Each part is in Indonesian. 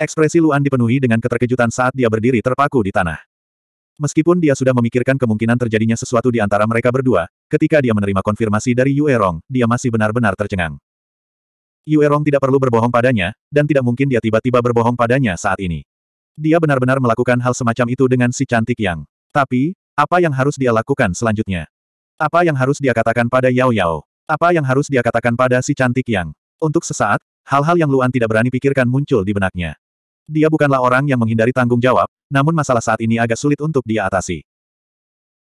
Ekspresi Luan dipenuhi dengan keterkejutan saat dia berdiri terpaku di tanah. Meskipun dia sudah memikirkan kemungkinan terjadinya sesuatu di antara mereka berdua, ketika dia menerima konfirmasi dari Yue Rong, dia masih benar-benar tercengang. Yue Rong tidak perlu berbohong padanya, dan tidak mungkin dia tiba-tiba berbohong padanya saat ini. Dia benar-benar melakukan hal semacam itu dengan si cantik yang. Tapi, apa yang harus dia lakukan selanjutnya? Apa yang harus dia katakan pada Yao Yao? Apa yang harus dia katakan pada si cantik yang? Untuk sesaat, hal-hal yang Luan tidak berani pikirkan muncul di benaknya. Dia bukanlah orang yang menghindari tanggung jawab, namun masalah saat ini agak sulit untuk dia atasi.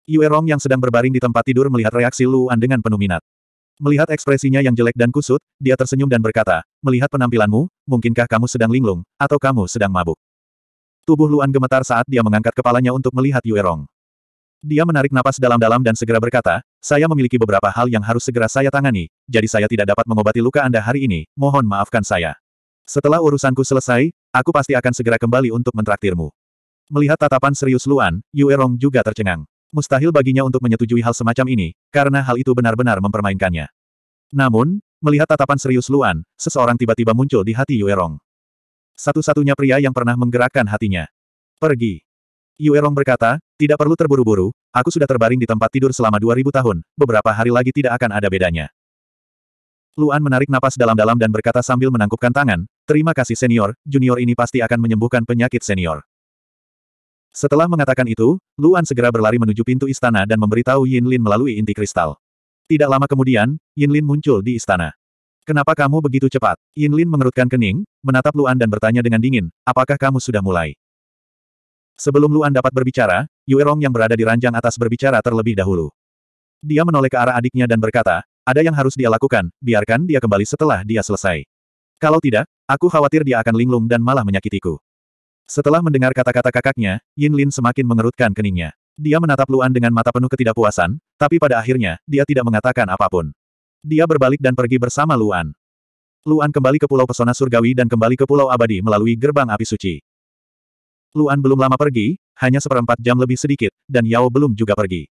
Yue Rong yang sedang berbaring di tempat tidur melihat reaksi Luan dengan penuh minat. Melihat ekspresinya yang jelek dan kusut, dia tersenyum dan berkata, melihat penampilanmu, mungkinkah kamu sedang linglung, atau kamu sedang mabuk. Tubuh Luan gemetar saat dia mengangkat kepalanya untuk melihat Yue Rong. Dia menarik napas dalam-dalam dan segera berkata, saya memiliki beberapa hal yang harus segera saya tangani, jadi saya tidak dapat mengobati luka Anda hari ini, mohon maafkan saya. Setelah urusanku selesai, aku pasti akan segera kembali untuk mentraktirmu. Melihat tatapan serius Luan, Yue Rong juga tercengang. Mustahil baginya untuk menyetujui hal semacam ini, karena hal itu benar-benar mempermainkannya. Namun, melihat tatapan serius Luan, seseorang tiba-tiba muncul di hati Yue Rong. Satu-satunya pria yang pernah menggerakkan hatinya. Pergi. Yue Rong berkata, tidak perlu terburu-buru, aku sudah terbaring di tempat tidur selama 2000 tahun, beberapa hari lagi tidak akan ada bedanya. Luan menarik napas dalam-dalam dan berkata sambil menangkupkan tangan, terima kasih senior, junior ini pasti akan menyembuhkan penyakit senior. Setelah mengatakan itu, Luan segera berlari menuju pintu istana dan memberitahu Yin Lin melalui inti kristal. Tidak lama kemudian, Yin Lin muncul di istana. Kenapa kamu begitu cepat? Yin Lin mengerutkan kening, menatap Luan dan bertanya dengan dingin, apakah kamu sudah mulai? Sebelum Luan dapat berbicara, Yue Rong yang berada di ranjang atas berbicara terlebih dahulu. Dia menoleh ke arah adiknya dan berkata, ada yang harus dia lakukan, biarkan dia kembali setelah dia selesai. Kalau tidak, aku khawatir dia akan linglung dan malah menyakitiku. Setelah mendengar kata-kata kakaknya, Yin Lin semakin mengerutkan keningnya. Dia menatap Luan dengan mata penuh ketidakpuasan, tapi pada akhirnya, dia tidak mengatakan apa pun. Dia berbalik dan pergi bersama Luan. Luan kembali ke Pulau Pesona Surgawi dan kembali ke Pulau Abadi melalui gerbang api suci. Luan belum lama pergi, hanya seperempat jam lebih sedikit, dan Yao belum juga pergi.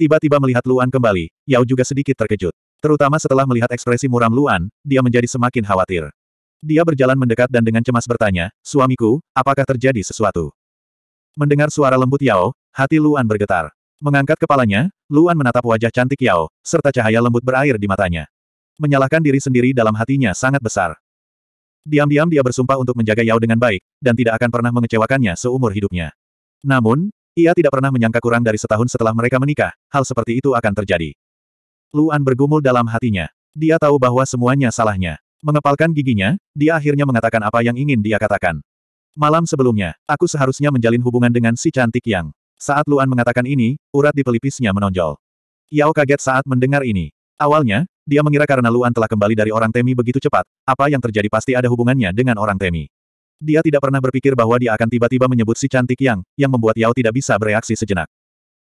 Tiba-tiba melihat Luan kembali, Yao juga sedikit terkejut. Terutama setelah melihat ekspresi muram Luan, dia menjadi semakin khawatir. Dia berjalan mendekat dan dengan cemas bertanya, suamiku, apakah terjadi sesuatu? Mendengar suara lembut Yao, hati Luan bergetar. Mengangkat kepalanya, Luan menatap wajah cantik Yao, serta cahaya lembut berair di matanya. Menyalahkan diri sendiri dalam hatinya sangat besar. Diam-diam dia bersumpah untuk menjaga Yao dengan baik, dan tidak akan pernah mengecewakannya seumur hidupnya. Namun, ia tidak pernah menyangka kurang dari setahun setelah mereka menikah, hal seperti itu akan terjadi. Luan bergumul dalam hatinya. Dia tahu bahwa semuanya salahnya. Mengepalkan giginya, dia akhirnya mengatakan apa yang ingin dia katakan. Malam sebelumnya, aku seharusnya menjalin hubungan dengan si cantik yang. Saat Luan mengatakan ini, urat di pelipisnya menonjol. Yao kaget saat mendengar ini. Awalnya, dia mengira karena Luan telah kembali dari orang Temi begitu cepat, apa yang terjadi pasti ada hubungannya dengan orang Temi. Dia tidak pernah berpikir bahwa dia akan tiba-tiba menyebut si cantik yang, yang membuat Yao tidak bisa bereaksi sejenak.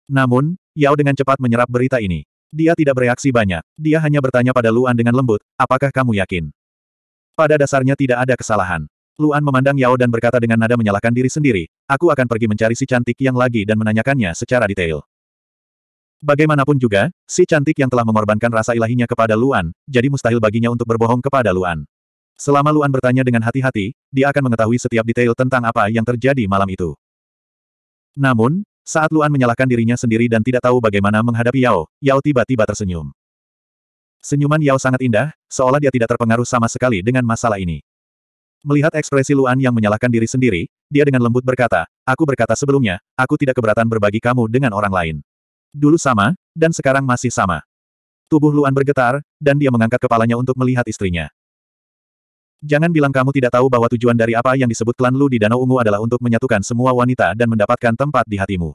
Namun, Yao dengan cepat menyerap berita ini. Dia tidak bereaksi banyak. Dia hanya bertanya pada Luan dengan lembut, apakah kamu yakin? Pada dasarnya tidak ada kesalahan. Luan memandang Yao dan berkata dengan nada menyalahkan diri sendiri, aku akan pergi mencari si cantik yang lagi dan menanyakannya secara detail. Bagaimanapun juga, si cantik yang telah mengorbankan rasa ilahinya kepada Luan, jadi mustahil baginya untuk berbohong kepada Luan. Selama Luan bertanya dengan hati-hati, dia akan mengetahui setiap detail tentang apa yang terjadi malam itu. Namun, saat Luan menyalahkan dirinya sendiri dan tidak tahu bagaimana menghadapi Yao, Yao tiba-tiba tersenyum. Senyuman Yao sangat indah, seolah dia tidak terpengaruh sama sekali dengan masalah ini. Melihat ekspresi Luan yang menyalahkan diri sendiri, dia dengan lembut berkata, aku berkata sebelumnya, aku tidak keberatan berbagi kamu dengan orang lain. Dulu sama, dan sekarang masih sama. Tubuh Luan bergetar, dan dia mengangkat kepalanya untuk melihat istrinya. Jangan bilang kamu tidak tahu bahwa tujuan dari apa yang disebut klan Lu di Danau Ungu adalah untuk menyatukan semua wanita dan mendapatkan tempat di hatimu.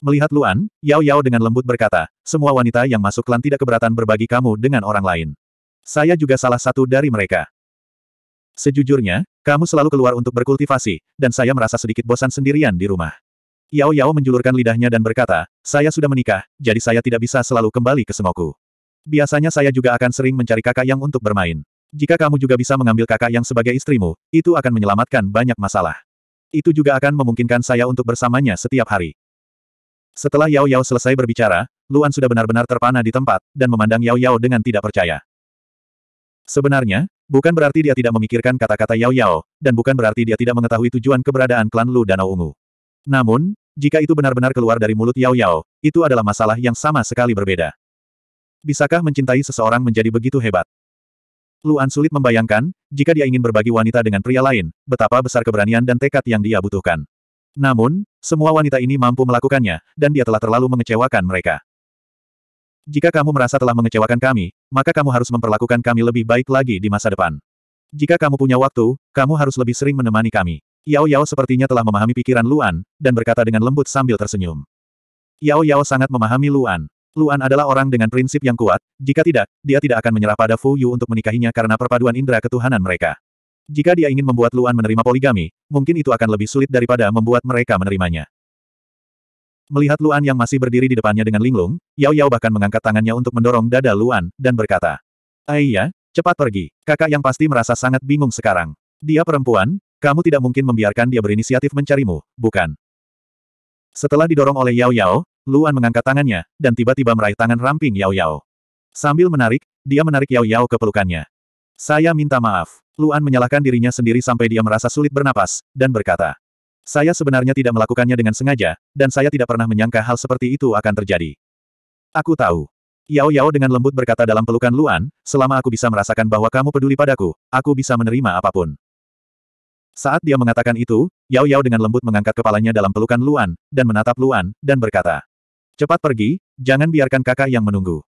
Melihat Luan, Yao Yao dengan lembut berkata, semua wanita yang masuk klan tidak keberatan berbagi kamu dengan orang lain. Saya juga salah satu dari mereka. Sejujurnya, kamu selalu keluar untuk berkultivasi, dan saya merasa sedikit bosan sendirian di rumah. Yao Yao menjulurkan lidahnya dan berkata, saya sudah menikah, jadi saya tidak bisa selalu kembali ke Sengoku. Biasanya saya juga akan sering mencari kakak yang untuk bermain. Jika kamu juga bisa mengambil kakak yang sebagai istrimu, itu akan menyelamatkan banyak masalah. Itu juga akan memungkinkan saya untuk bersamanya setiap hari. Setelah Yao Yao selesai berbicara, Luan sudah benar-benar terpana di tempat, dan memandang Yao Yao dengan tidak percaya. Sebenarnya, bukan berarti dia tidak memikirkan kata-kata Yao Yao, dan bukan berarti dia tidak mengetahui tujuan keberadaan klan Lu Danau Ungu. Namun, jika itu benar-benar keluar dari mulut Yao Yao, itu adalah masalah yang sama sekali berbeda. Bisakah mencintai seseorang menjadi begitu hebat? Luan sulit membayangkan, jika dia ingin berbagi wanita dengan pria lain, betapa besar keberanian dan tekad yang dia butuhkan. Namun, semua wanita ini mampu melakukannya, dan dia telah terlalu mengecewakan mereka. Jika kamu merasa telah mengecewakan kami, maka kamu harus memperlakukan kami lebih baik lagi di masa depan. Jika kamu punya waktu, kamu harus lebih sering menemani kami. Yao Yao sepertinya telah memahami pikiran Luan, dan berkata dengan lembut sambil tersenyum. Yao Yao sangat memahami Luan. Luan adalah orang dengan prinsip yang kuat, jika tidak, dia tidak akan menyerah pada Fu Yu untuk menikahinya karena perpaduan indera ketuhanan mereka. Jika dia ingin membuat Luan menerima poligami, mungkin itu akan lebih sulit daripada membuat mereka menerimanya. Melihat Luan yang masih berdiri di depannya dengan linglung, Yao Yao bahkan mengangkat tangannya untuk mendorong dada Luan, dan berkata, Aiya, cepat pergi. Kakak yang pasti merasa sangat bingung sekarang. Dia perempuan, kamu tidak mungkin membiarkan dia berinisiatif mencarimu, bukan? Setelah didorong oleh Yao Yao, Luan mengangkat tangannya, dan tiba-tiba meraih tangan ramping Yao Yao. Sambil menarik, dia menarik Yao Yao ke pelukannya. Saya minta maaf. Luan menyalahkan dirinya sendiri sampai dia merasa sulit bernapas, dan berkata. Saya sebenarnya tidak melakukannya dengan sengaja, dan saya tidak pernah menyangka hal seperti itu akan terjadi. Aku tahu. Yao Yao dengan lembut berkata dalam pelukan Luan, selama aku bisa merasakan bahwa kamu peduli padaku, aku bisa menerima apa pun. Saat dia mengatakan itu, Yao Yao dengan lembut mengangkat kepalanya dalam pelukan Luan, dan menatap Luan, dan berkata, Cepat pergi, jangan biarkan kakak yang menunggu.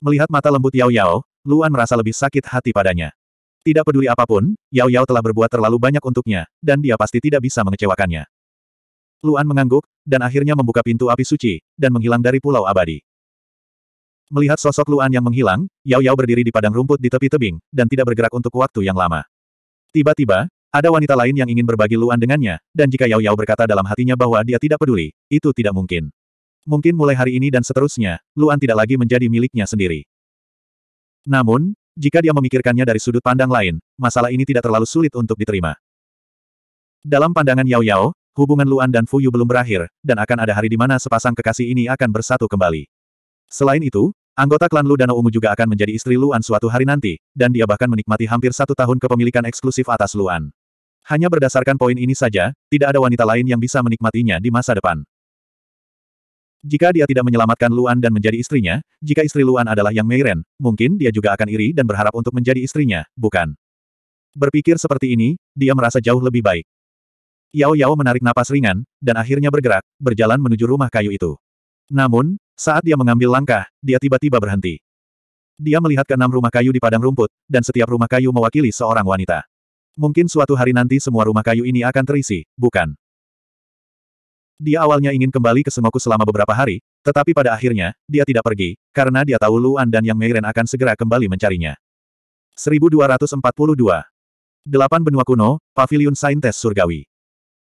Melihat mata lembut Yao Yao, Luan merasa lebih sakit hati padanya. Tidak peduli apa pun, Yao Yao telah berbuat terlalu banyak untuknya, dan dia pasti tidak bisa mengecewakannya. Luan mengangguk, dan akhirnya membuka pintu api suci, dan menghilang dari pulau abadi. Melihat sosok Luan yang menghilang, Yao Yao berdiri di padang rumput di tepi tebing, dan tidak bergerak untuk waktu yang lama. Tiba-tiba, ada wanita lain yang ingin berbagi Luan dengannya, dan jika Yao Yao berkata dalam hatinya bahwa dia tidak peduli, itu tidak mungkin. Mungkin mulai hari ini dan seterusnya, Luan tidak lagi menjadi miliknya sendiri. Namun, jika dia memikirkannya dari sudut pandang lain, masalah ini tidak terlalu sulit untuk diterima. Dalam pandangan Yao Yao, hubungan Luan dan Fu Yu belum berakhir, dan akan ada hari di mana sepasang kekasih ini akan bersatu kembali. Selain itu, anggota klan Lu Danau Ungu juga akan menjadi istri Luan suatu hari nanti, dan dia bahkan menikmati hampir satu tahun kepemilikan eksklusif atas Luan. Hanya berdasarkan poin ini saja, tidak ada wanita lain yang bisa menikmatinya di masa depan. Jika dia tidak menyelamatkan Luan dan menjadi istrinya, jika istri Luan adalah Yang Meiren, mungkin dia juga akan iri dan berharap untuk menjadi istrinya, bukan? Berpikir seperti ini, dia merasa jauh lebih baik. Yao Yao menarik napas ringan, dan akhirnya bergerak, berjalan menuju rumah kayu itu. Namun, saat dia mengambil langkah, dia tiba-tiba berhenti. Dia melihat ke enam rumah kayu di padang rumput, dan setiap rumah kayu mewakili seorang wanita. Mungkin suatu hari nanti semua rumah kayu ini akan terisi, bukan? Dia awalnya ingin kembali ke Sengoku selama beberapa hari, tetapi pada akhirnya, dia tidak pergi, karena dia tahu Luan dan Yang Meiren akan segera kembali mencarinya. 1242. Delapan benua kuno, Paviliun Saintes Surgawi.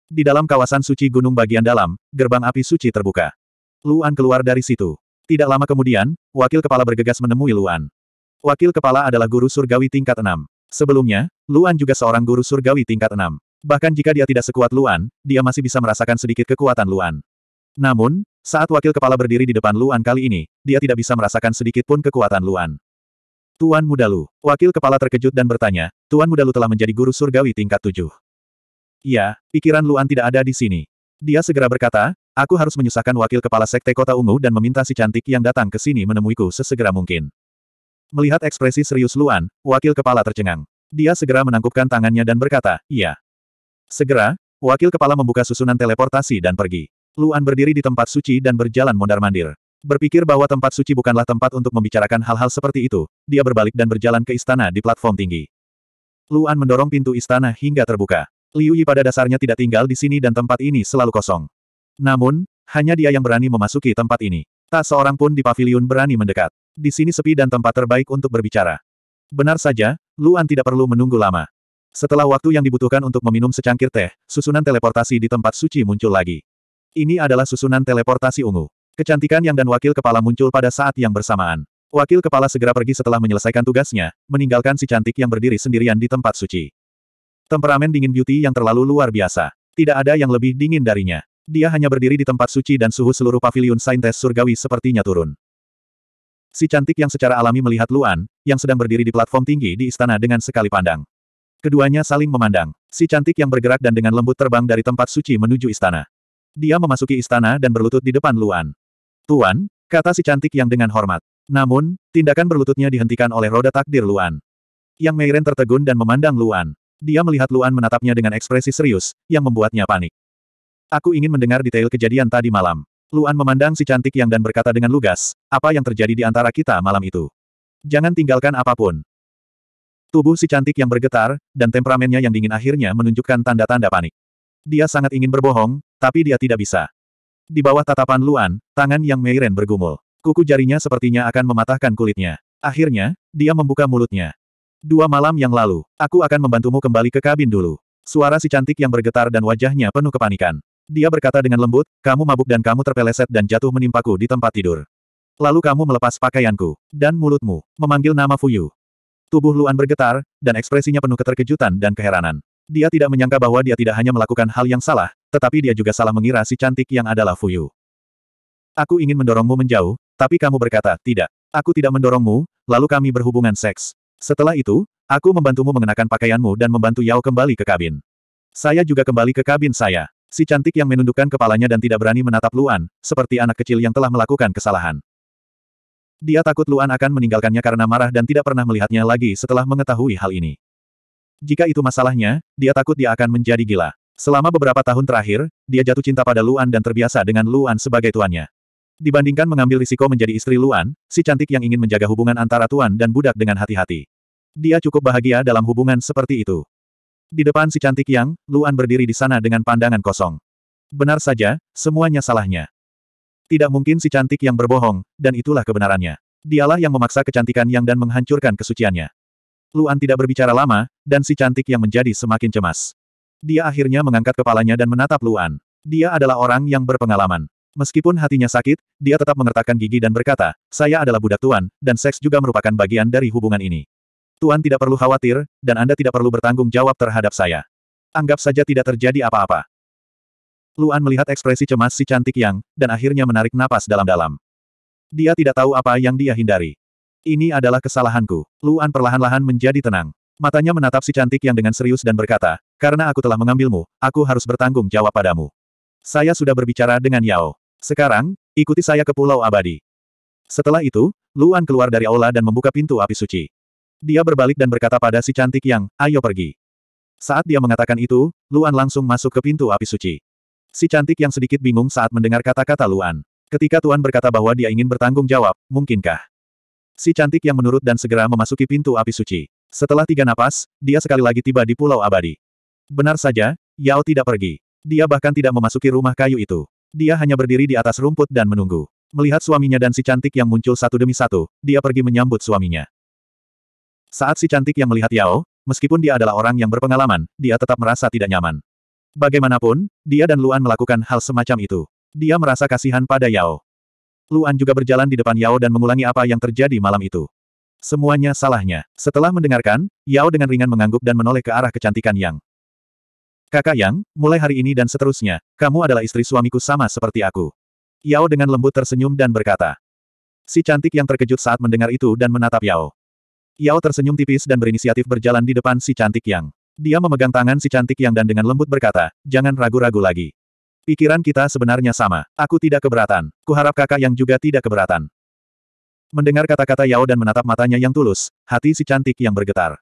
Di dalam kawasan suci gunung bagian dalam, gerbang api suci terbuka. Luan keluar dari situ. Tidak lama kemudian, wakil kepala bergegas menemui Luan. Wakil kepala adalah guru surgawi tingkat 6. Sebelumnya, Luan juga seorang guru surgawi tingkat 6. Bahkan jika dia tidak sekuat Luan, dia masih bisa merasakan sedikit kekuatan Luan. Namun, saat wakil kepala berdiri di depan Luan kali ini, dia tidak bisa merasakan sedikit pun kekuatan Luan. Tuan Muda Lu, wakil kepala terkejut dan bertanya, Tuan Muda Lu telah menjadi guru surgawi tingkat tujuh. Iya, pikiran Luan tidak ada di sini. Dia segera berkata, aku harus menyusahkan wakil kepala sekte kota ungu dan meminta si cantik yang datang ke sini menemuiku sesegera mungkin. Melihat ekspresi serius Luan, wakil kepala tercengang. Dia segera menangkupkan tangannya dan berkata, iya. Segera, wakil kepala membuka susunan teleportasi dan pergi. Luan berdiri di tempat suci dan berjalan mondar-mandir. Berpikir bahwa tempat suci bukanlah tempat untuk membicarakan hal-hal seperti itu, dia berbalik dan berjalan ke istana di platform tinggi. Luan mendorong pintu istana hingga terbuka. Liu Yi pada dasarnya tidak tinggal di sini dan tempat ini selalu kosong. Namun, hanya dia yang berani memasuki tempat ini. Tak seorang pun di paviliun berani mendekat. Di sini sepi dan tempat terbaik untuk berbicara. Benar saja, Luan tidak perlu menunggu lama. Setelah waktu yang dibutuhkan untuk meminum secangkir teh, susunan teleportasi di tempat suci muncul lagi. Ini adalah susunan teleportasi ungu. Kecantikan yang dan wakil kepala muncul pada saat yang bersamaan. Wakil kepala segera pergi setelah menyelesaikan tugasnya, meninggalkan si cantik yang berdiri sendirian di tempat suci. Temperamen dingin beauty yang terlalu luar biasa. Tidak ada yang lebih dingin darinya. Dia hanya berdiri di tempat suci dan suhu seluruh paviliun saintes surgawi sepertinya turun. Si cantik yang secara alami melihat Luan, yang sedang berdiri di platform tinggi di istana dengan sekali pandang. Keduanya saling memandang. Si cantik yang bergerak dan dengan lembut terbang dari tempat suci menuju istana. Dia memasuki istana dan berlutut di depan Luan. Tuan, kata si cantik yang dengan hormat. Namun, tindakan berlututnya dihentikan oleh roda takdir Luan. Yang Meiren tertegun dan memandang Luan. Dia melihat Luan menatapnya dengan ekspresi serius, yang membuatnya panik. Aku ingin mendengar detail kejadian tadi malam. Luan memandang si cantik yang dan berkata dengan lugas, apa yang terjadi di antara kita malam itu. Jangan tinggalkan apa pun. Tubuh si cantik yang bergetar, dan temperamennya yang dingin akhirnya menunjukkan tanda-tanda panik. Dia sangat ingin berbohong, tapi dia tidak bisa. Di bawah tatapan Luan, tangan yang Meiren bergumul. Kuku jarinya sepertinya akan mematahkan kulitnya. Akhirnya, dia membuka mulutnya. Dua malam yang lalu, aku akan membantumu kembali ke kabin dulu. Suara si cantik yang bergetar dan wajahnya penuh kepanikan. Dia berkata dengan lembut, kamu mabuk dan kamu terpeleset dan jatuh menimpaku di tempat tidur. Lalu kamu melepas pakaianku, dan mulutmu, memanggil nama Fuyu. Tubuh Luan bergetar, dan ekspresinya penuh keterkejutan dan keheranan. Dia tidak menyangka bahwa dia tidak hanya melakukan hal yang salah, tetapi dia juga salah mengira si cantik yang adalah Fuyu. Aku ingin mendorongmu menjauh, tapi kamu berkata, tidak. Aku tidak mendorongmu, lalu kami berhubungan seks. Setelah itu, aku membantumu mengenakan pakaianmu dan membantu Yao kembali ke kabin. Saya juga kembali ke kabin saya. Si cantik yang menundukkan kepalanya dan tidak berani menatap Luan, seperti anak kecil yang telah melakukan kesalahan. Dia takut Luan akan meninggalkannya karena marah dan tidak pernah melihatnya lagi setelah mengetahui hal ini. Jika itu masalahnya, dia takut dia akan menjadi gila. Selama beberapa tahun terakhir, dia jatuh cinta pada Luan dan terbiasa dengan Luan sebagai tuannya. Dibandingkan mengambil risiko menjadi istri Luan, si cantik yang ingin menjaga hubungan antara tuan dan budak dengan hati-hati. Dia cukup bahagia dalam hubungan seperti itu. Di depan si cantik yang, Luan berdiri di sana dengan pandangan kosong. Benar saja, semuanya salahnya. Tidak mungkin si cantik yang berbohong, dan itulah kebenarannya. Dialah yang memaksa kecantikan yang dan menghancurkan kesuciannya. Luan tidak berbicara lama, dan si cantik yang menjadi semakin cemas. Dia akhirnya mengangkat kepalanya dan menatap Luan. Dia adalah orang yang berpengalaman. Meskipun hatinya sakit, dia tetap mengertakkan gigi dan berkata, saya adalah budak tuan, dan seks juga merupakan bagian dari hubungan ini. Tuan tidak perlu khawatir, dan Anda tidak perlu bertanggung jawab terhadap saya. Anggap saja tidak terjadi apa-apa. Luan melihat ekspresi cemas si cantik yang, dan akhirnya menarik napas dalam-dalam. Dia tidak tahu apa yang dia hindari. Ini adalah kesalahanku. Luan perlahan-lahan menjadi tenang. Matanya menatap si cantik yang dengan serius dan berkata, karena aku telah mengambilmu, aku harus bertanggung jawab padamu. Saya sudah berbicara dengan Yao. Sekarang, ikuti saya ke Pulau Abadi. Setelah itu, Luan keluar dari aula dan membuka pintu api suci. Dia berbalik dan berkata pada si cantik yang, ayo pergi. Saat dia mengatakan itu, Luan langsung masuk ke pintu api suci. Si cantik yang sedikit bingung saat mendengar kata-kata Luan. Ketika Tuan berkata bahwa dia ingin bertanggung jawab, mungkinkah? Si cantik yang menurut dan segera memasuki pintu api suci. Setelah tiga napas, dia sekali lagi tiba di Pulau Abadi. Benar saja, Yao tidak pergi. Dia bahkan tidak memasuki rumah kayu itu. Dia hanya berdiri di atas rumput dan menunggu. Melihat suaminya dan si cantik yang muncul satu demi satu, dia pergi menyambut suaminya. Saat si cantik yang melihat Yao, meskipun dia adalah orang yang berpengalaman, dia tetap merasa tidak nyaman. Bagaimanapun, dia dan Luan melakukan hal semacam itu. Dia merasa kasihan pada Yao. Luan juga berjalan di depan Yao dan mengulangi apa yang terjadi malam itu. Semuanya salahnya. Setelah mendengarkan, Yao dengan ringan mengangguk dan menoleh ke arah kecantikan Yang. Kakak Yang, mulai hari ini dan seterusnya, kamu adalah istri suamiku sama seperti aku. Yao dengan lembut tersenyum dan berkata. Si cantik yang terkejut saat mendengar itu dan menatap Yao. Yao tersenyum tipis dan berinisiatif berjalan di depan si cantik Yang. Dia memegang tangan si cantik Yang dan dengan lembut berkata, jangan ragu-ragu lagi. Pikiran kita sebenarnya sama. Aku tidak keberatan. Kuharap kakak yang juga tidak keberatan. Mendengar kata-kata Yao dan menatap matanya yang tulus, hati si cantik yang bergetar.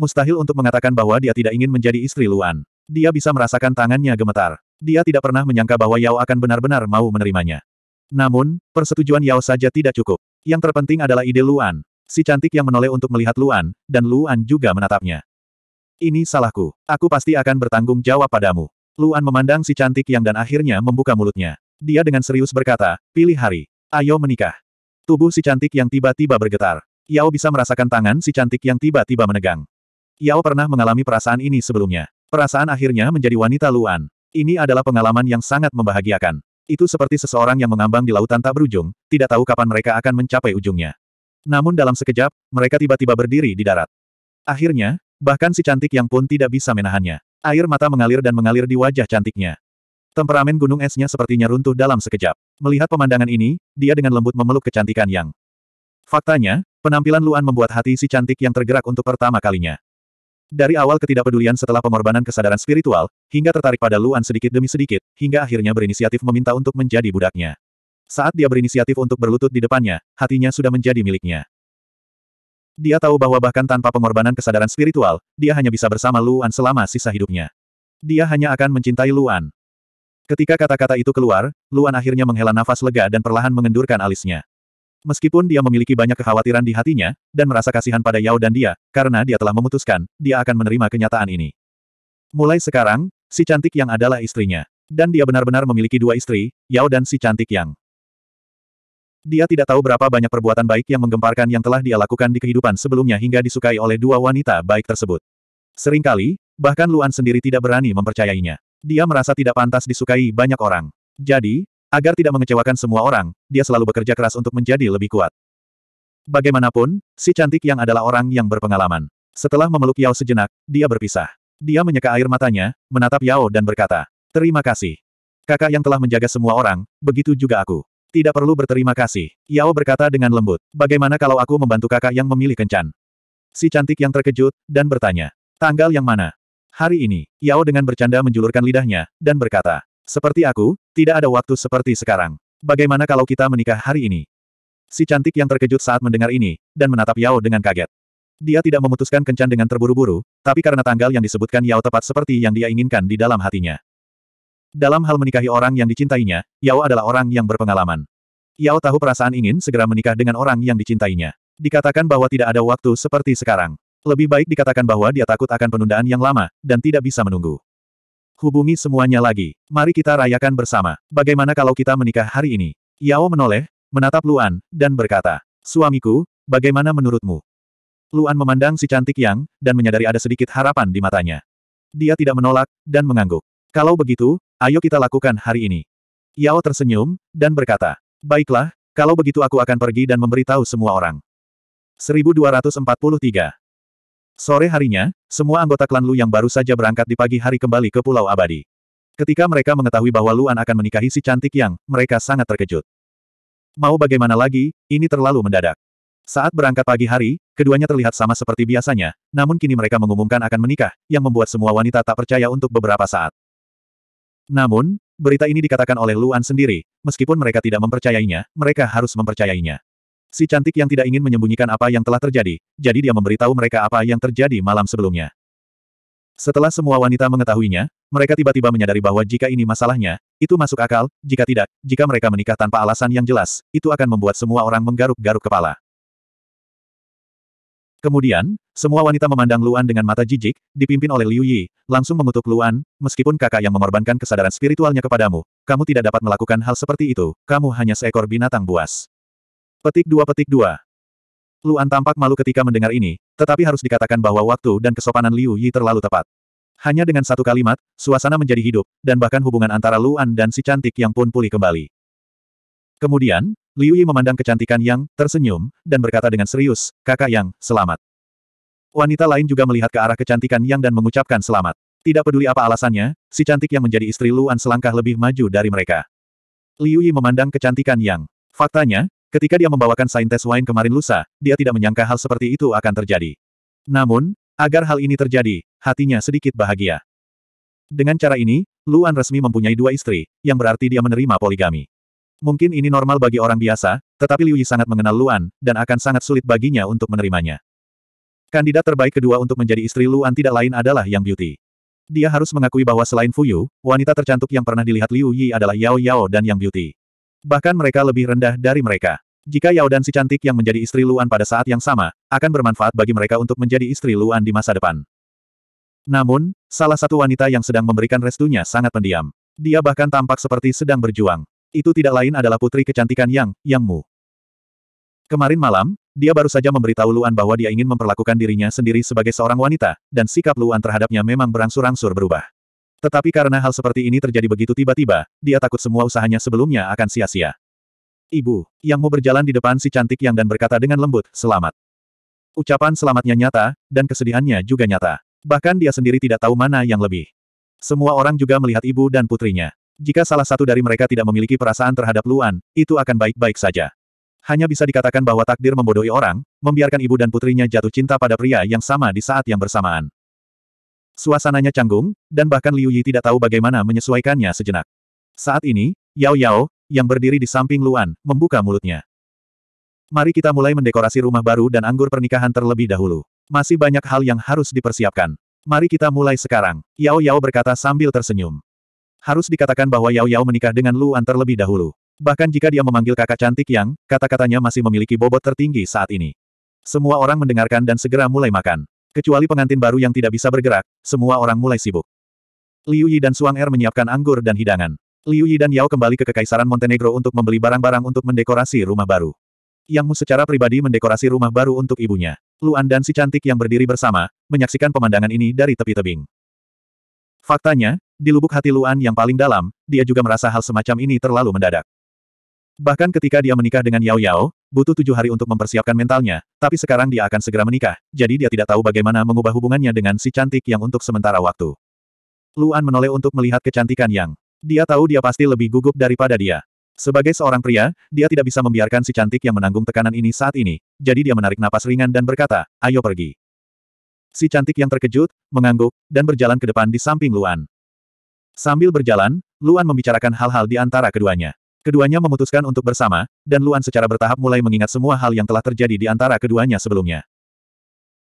Mustahil untuk mengatakan bahwa dia tidak ingin menjadi istri Luan. Dia bisa merasakan tangannya gemetar. Dia tidak pernah menyangka bahwa Yao akan benar-benar mau menerimanya. Namun, persetujuan Yao saja tidak cukup. Yang terpenting adalah ide Luan. Si cantik yang menoleh untuk melihat Luan, dan Luan juga menatapnya. Ini salahku. Aku pasti akan bertanggung jawab padamu. Luan memandang si cantik yang dan akhirnya membuka mulutnya. Dia dengan serius berkata, pilih hari. Ayo menikah. Tubuh si cantik yang tiba-tiba bergetar. Yao bisa merasakan tangan si cantik yang tiba-tiba menegang. Yao pernah mengalami perasaan ini sebelumnya. Perasaan akhirnya menjadi wanita Luan. Ini adalah pengalaman yang sangat membahagiakan. Itu seperti seseorang yang mengambang di lautan tak berujung, tidak tahu kapan mereka akan mencapai ujungnya. Namun dalam sekejap, mereka tiba-tiba berdiri di darat. Akhirnya, bahkan si cantik yang pun tidak bisa menahannya. Air mata mengalir dan mengalir di wajah cantiknya. Temperamen gunung esnya sepertinya runtuh dalam sekejap. Melihat pemandangan ini, dia dengan lembut memeluk kecantikan Yang. Faktanya, penampilan Luan membuat hati si cantik yang tergerak untuk pertama kalinya. Dari awal ketidakpedulian setelah pengorbanan kesadaran spiritual, hingga tertarik pada Luan sedikit demi sedikit, hingga akhirnya berinisiatif meminta untuk menjadi budaknya. Saat dia berinisiatif untuk berlutut di depannya, hatinya sudah menjadi miliknya. Dia tahu bahwa bahkan tanpa pengorbanan kesadaran spiritual, dia hanya bisa bersama Luan selama sisa hidupnya. Dia hanya akan mencintai Luan. Ketika kata-kata itu keluar, Luan akhirnya menghela nafas lega dan perlahan mengendurkan alisnya. Meskipun dia memiliki banyak kekhawatiran di hatinya, dan merasa kasihan pada Yao dan dia, karena dia telah memutuskan, dia akan menerima kenyataan ini. Mulai sekarang, si cantik yang adalah istrinya. Dan dia benar-benar memiliki dua istri, Yao dan si cantik yang. Dia tidak tahu berapa banyak perbuatan baik yang menggemparkan yang telah dia lakukan di kehidupan sebelumnya hingga disukai oleh dua wanita baik tersebut. Seringkali, bahkan Luan sendiri tidak berani mempercayainya. Dia merasa tidak pantas disukai banyak orang. Jadi, agar tidak mengecewakan semua orang, dia selalu bekerja keras untuk menjadi lebih kuat. Bagaimanapun, si cantik yang adalah orang yang berpengalaman. Setelah memeluk Yao sejenak, dia berpisah. Dia menyeka air matanya, menatap Yao dan berkata, Terima kasih. Kakak yang telah menjaga semua orang, begitu juga aku. Tidak perlu berterima kasih. Yao berkata dengan lembut, bagaimana kalau aku membantu kakak yang memilih kencan? Si cantik yang terkejut, dan bertanya, tanggal yang mana? Hari ini, Yao dengan bercanda menjulurkan lidahnya, dan berkata, Seperti aku, tidak ada waktu seperti sekarang. Bagaimana kalau kita menikah hari ini? Si cantik yang terkejut saat mendengar ini, dan menatap Yao dengan kaget. Dia tidak memutuskan kencan dengan terburu-buru, tapi karena tanggal yang disebutkan Yao tepat seperti yang dia inginkan di dalam hatinya. Dalam hal menikahi orang yang dicintainya, Yao adalah orang yang berpengalaman. Yao tahu perasaan ingin segera menikah dengan orang yang dicintainya. Dikatakan bahwa tidak ada waktu seperti sekarang. Lebih baik dikatakan bahwa dia takut akan penundaan yang lama, dan tidak bisa menunggu. Hubungi semuanya lagi. Mari kita rayakan bersama. Bagaimana kalau kita menikah hari ini? Yao menoleh, menatap Luan, dan berkata, Suamiku, bagaimana menurutmu? Luan memandang si cantik yang, dan menyadari ada sedikit harapan di matanya. Dia tidak menolak, dan mengangguk. Kalau begitu, ayo kita lakukan hari ini. Yao tersenyum, dan berkata, Baiklah, kalau begitu aku akan pergi dan memberitahu semua orang. 1243 Sore harinya, semua anggota klan Lu yang baru saja berangkat di pagi hari kembali ke Pulau Abadi. Ketika mereka mengetahui bahwa Luan akan menikahi si cantik yang, mereka sangat terkejut. Mau bagaimana lagi, ini terlalu mendadak. Saat berangkat pagi hari, keduanya terlihat sama seperti biasanya, namun kini mereka mengumumkan akan menikah, yang membuat semua wanita tak percaya untuk beberapa saat. Namun, berita ini dikatakan oleh Luan sendiri, meskipun mereka tidak mempercayainya, mereka harus mempercayainya. Si cantik yang tidak ingin menyembunyikan apa yang telah terjadi, jadi dia memberitahu mereka apa yang terjadi malam sebelumnya. Setelah semua wanita mengetahuinya, mereka tiba-tiba menyadari bahwa jika ini masalahnya, itu masuk akal, jika tidak, jika mereka menikah tanpa alasan yang jelas, itu akan membuat semua orang menggaruk-garuk kepala. Kemudian, semua wanita memandang Luan dengan mata jijik, dipimpin oleh Liu Yi, langsung mengutuk Luan, meskipun kakak yang mengorbankan kesadaran spiritualnya kepadamu, kamu tidak dapat melakukan hal seperti itu, kamu hanya seekor binatang buas. Petik dua petik dua. Luan tampak malu ketika mendengar ini, tetapi harus dikatakan bahwa waktu dan kesopanan Liu Yi terlalu tepat. Hanya dengan satu kalimat, suasana menjadi hidup, dan bahkan hubungan antara Luan dan si cantik yang pun pulih kembali. Kemudian, Liu Yi memandang kecantikan Yang, tersenyum, dan berkata dengan serius, kakak Yang, selamat. Wanita lain juga melihat ke arah kecantikan Yang dan mengucapkan selamat. Tidak peduli apa alasannya, si cantik yang menjadi istri Luan selangkah lebih maju dari mereka. Liu Yi memandang kecantikan Yang. Faktanya, Ketika dia membawakan saintes wine kemarin lusa, dia tidak menyangka hal seperti itu akan terjadi. Namun, agar hal ini terjadi, hatinya sedikit bahagia. Dengan cara ini, Luan resmi mempunyai dua istri, yang berarti dia menerima poligami. Mungkin ini normal bagi orang biasa, tetapi Liu Yi sangat mengenal Luan, dan akan sangat sulit baginya untuk menerimanya. Kandidat terbaik kedua untuk menjadi istri Luan tidak lain adalah Yang Beauty. Dia harus mengakui bahwa selain Fu Yu, wanita tercantik yang pernah dilihat Liu Yi adalah Yao Yao dan Yang Beauty. Bahkan mereka lebih rendah dari mereka. Jika Yao dan si cantik yang menjadi istri Luan pada saat yang sama, akan bermanfaat bagi mereka untuk menjadi istri Luan di masa depan. Namun, salah satu wanita yang sedang memberikan restunya sangat pendiam. Dia bahkan tampak seperti sedang berjuang. Itu tidak lain adalah putri kecantikan Yang, Yang Mu. Kemarin malam, dia baru saja memberitahu Luan bahwa dia ingin memperlakukan dirinya sendiri sebagai seorang wanita, dan sikap Luan terhadapnya memang berangsur-angsur berubah. Tetapi karena hal seperti ini terjadi begitu tiba-tiba, dia takut semua usahanya sebelumnya akan sia-sia. Ibu, yang mau berjalan di depan si cantik yang dan berkata dengan lembut, selamat. Ucapan selamatnya nyata, dan kesedihannya juga nyata. Bahkan dia sendiri tidak tahu mana yang lebih. Semua orang juga melihat ibu dan putrinya. Jika salah satu dari mereka tidak memiliki perasaan terhadap Luan, itu akan baik-baik saja. Hanya bisa dikatakan bahwa takdir membodohi orang, membiarkan ibu dan putrinya jatuh cinta pada pria yang sama di saat yang bersamaan. Suasananya canggung, dan bahkan Liu Yi tidak tahu bagaimana menyesuaikannya sejenak. Saat ini, Yao Yao, yang berdiri di samping Luan, membuka mulutnya. Mari kita mulai mendekorasi rumah baru dan anggur pernikahan terlebih dahulu. Masih banyak hal yang harus dipersiapkan. Mari kita mulai sekarang. Yao Yao berkata sambil tersenyum. Harus dikatakan bahwa Yao Yao menikah dengan Luan terlebih dahulu. Bahkan jika dia memanggil kakak cantik yang, kata-katanya masih memiliki bobot tertinggi saat ini. Semua orang mendengarkan dan segera mulai makan. Kecuali pengantin baru yang tidak bisa bergerak, semua orang mulai sibuk. Liu Yi dan Suang Er menyiapkan anggur dan hidangan. Liu Yi dan Yao kembali ke Kekaisaran Montenegro untuk membeli barang-barang untuk mendekorasi rumah baru. Yang Mu secara pribadi mendekorasi rumah baru untuk ibunya. Luan dan si cantik yang berdiri bersama, menyaksikan pemandangan ini dari tepi tebing. Faktanya, di lubuk hati Luan yang paling dalam, dia juga merasa hal semacam ini terlalu mendadak. Bahkan ketika dia menikah dengan Yao Yao, butuh tujuh hari untuk mempersiapkan mentalnya, tapi sekarang dia akan segera menikah, jadi dia tidak tahu bagaimana mengubah hubungannya dengan si cantik yang untuk sementara waktu. Luan menoleh untuk melihat kecantikan yang. Dia tahu dia pasti lebih gugup daripada dia. Sebagai seorang pria, dia tidak bisa membiarkan si cantik yang menanggung tekanan ini saat ini, jadi dia menarik napas ringan dan berkata, ayo pergi. Si cantik yang terkejut, mengangguk, dan berjalan ke depan di samping Luan. Sambil berjalan, Luan membicarakan hal-hal di antara keduanya. Keduanya memutuskan untuk bersama, dan Luan secara bertahap mulai mengingat semua hal yang telah terjadi di antara keduanya sebelumnya.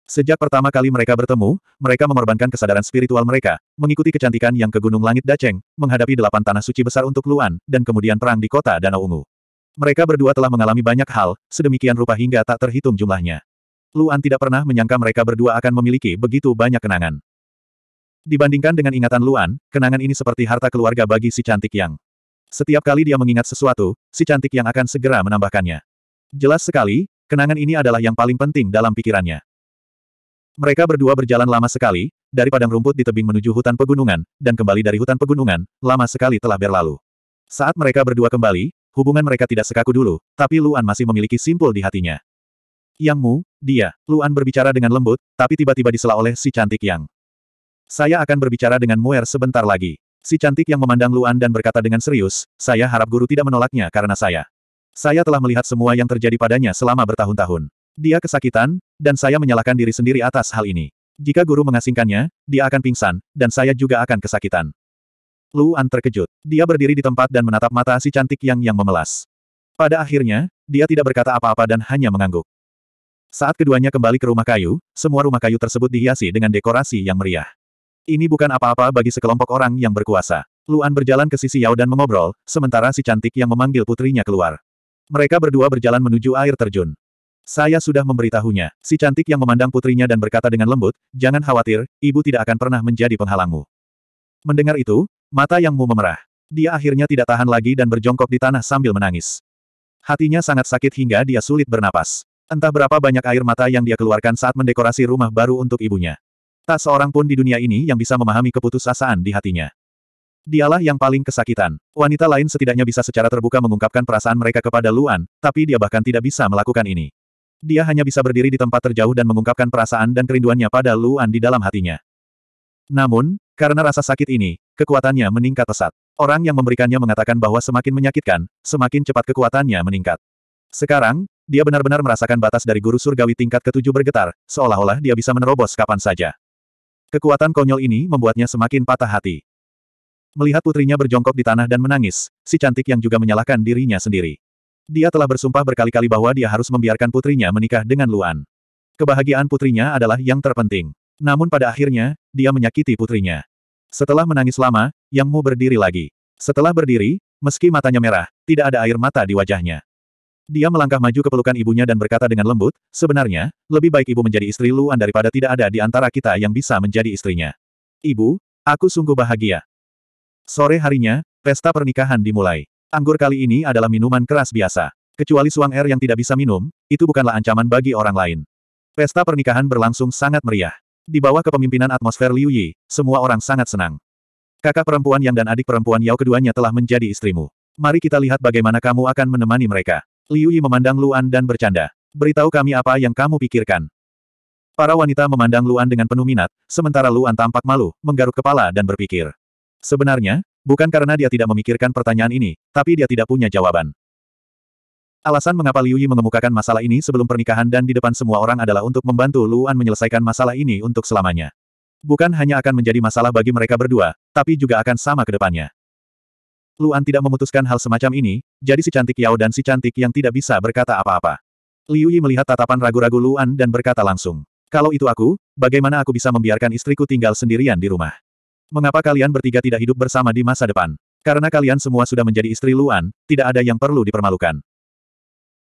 Sejak pertama kali mereka bertemu, mereka mengorbankan kesadaran spiritual mereka, mengikuti kecantikan yang ke Gunung Langit Daceng, menghadapi delapan tanah suci besar untuk Luan, dan kemudian perang di kota Danau Ungu. Mereka berdua telah mengalami banyak hal, sedemikian rupa hingga tak terhitung jumlahnya. Luan tidak pernah menyangka mereka berdua akan memiliki begitu banyak kenangan. Dibandingkan dengan ingatan Luan, kenangan ini seperti harta keluarga bagi si cantik yang. Setiap kali dia mengingat sesuatu, si cantik yang akan segera menambahkannya. Jelas sekali, kenangan ini adalah yang paling penting dalam pikirannya. Mereka berdua berjalan lama sekali, dari padang rumput di tebing menuju hutan pegunungan, dan kembali dari hutan pegunungan, lama sekali telah berlalu. Saat mereka berdua kembali, hubungan mereka tidak sekaku dulu, tapi Luan masih memiliki simpul di hatinya. Yang Mu, dia, Luan berbicara dengan lembut, tapi tiba-tiba disela oleh si cantik yang. Saya akan berbicara dengan Muer sebentar lagi. Si cantik yang memandang Luan dan berkata dengan serius, saya harap guru tidak menolaknya karena saya. Saya telah melihat semua yang terjadi padanya selama bertahun-tahun. Dia kesakitan, dan saya menyalahkan diri sendiri atas hal ini. Jika guru mengasingkannya, dia akan pingsan, dan saya juga akan kesakitan. Luan terkejut. Dia berdiri di tempat dan menatap mata si cantik yang yang memelas. Pada akhirnya, dia tidak berkata apa-apa dan hanya mengangguk. Saat keduanya kembali ke rumah kayu, semua rumah kayu tersebut dihiasi dengan dekorasi yang meriah. Ini bukan apa-apa bagi sekelompok orang yang berkuasa. Luan berjalan ke sisi Yao dan mengobrol, sementara si cantik yang memanggil putrinya keluar. Mereka berdua berjalan menuju air terjun. Saya sudah memberitahunya. Si cantik yang memandang putrinya dan berkata dengan lembut, jangan khawatir, ibu tidak akan pernah menjadi penghalangmu. Mendengar itu, mata Yang Mu memerah. Dia akhirnya tidak tahan lagi dan berjongkok di tanah sambil menangis. Hatinya sangat sakit hingga dia sulit bernapas. Entah berapa banyak air mata yang dia keluarkan saat mendekorasi rumah baru untuk ibunya. Tak seorang pun di dunia ini yang bisa memahami keputusasaan di hatinya. Dialah yang paling kesakitan. Wanita lain setidaknya bisa secara terbuka mengungkapkan perasaan mereka kepada Luan, tapi dia bahkan tidak bisa melakukan ini. Dia hanya bisa berdiri di tempat terjauh dan mengungkapkan perasaan dan kerinduannya pada Luan di dalam hatinya. Namun, karena rasa sakit ini, kekuatannya meningkat pesat. Orang yang memberikannya mengatakan bahwa semakin menyakitkan, semakin cepat kekuatannya meningkat. Sekarang, dia benar-benar merasakan batas dari guru surgawi tingkat ketujuh bergetar, seolah-olah dia bisa menerobos kapan saja. Kekuatan konyol ini membuatnya semakin patah hati. Melihat putrinya berjongkok di tanah dan menangis, si cantik yang juga menyalahkan dirinya sendiri. Dia telah bersumpah berkali-kali bahwa dia harus membiarkan putrinya menikah dengan Luan. Kebahagiaan putrinya adalah yang terpenting. Namun pada akhirnya, dia menyakiti putrinya. Setelah menangis lama, Yang Mu berdiri lagi. Setelah berdiri, meski matanya merah, tidak ada air mata di wajahnya. Dia melangkah maju ke pelukan ibunya dan berkata dengan lembut, sebenarnya, lebih baik ibu menjadi istri Luan daripada tidak ada di antara kita yang bisa menjadi istrinya. Ibu, aku sungguh bahagia. Sore harinya, pesta pernikahan dimulai. Anggur kali ini adalah minuman keras biasa. Kecuali Suang Er yang tidak bisa minum, itu bukanlah ancaman bagi orang lain. Pesta pernikahan berlangsung sangat meriah. Di bawah kepemimpinan atmosfer Liu Yi, semua orang sangat senang. Kakak perempuan Yang dan adik perempuan Yao keduanya telah menjadi istrimu. Mari kita lihat bagaimana kamu akan menemani mereka. Liu Yi memandang Luan dan bercanda. Beritahu kami apa yang kamu pikirkan. Para wanita memandang Luan dengan penuh minat, sementara Luan tampak malu, menggaruk kepala dan berpikir. Sebenarnya, Bukan karena dia tidak memikirkan pertanyaan ini, tapi dia tidak punya jawaban. Alasan mengapa Liu Yi mengemukakan masalah ini sebelum pernikahan dan di depan semua orang adalah untuk membantu Luan menyelesaikan masalah ini untuk selamanya. Bukan hanya akan menjadi masalah bagi mereka berdua, tapi juga akan sama ke depannya. Luan tidak memutuskan hal semacam ini, jadi si cantik Yao dan si cantik yang tidak bisa berkata apa-apa. Liu Yi melihat tatapan ragu-ragu Luan dan berkata langsung. Kalau itu aku, bagaimana aku bisa membiarkan istriku tinggal sendirian di rumah? Mengapa kalian bertiga tidak hidup bersama di masa depan? Karena kalian semua sudah menjadi istri Luan, tidak ada yang perlu dipermalukan.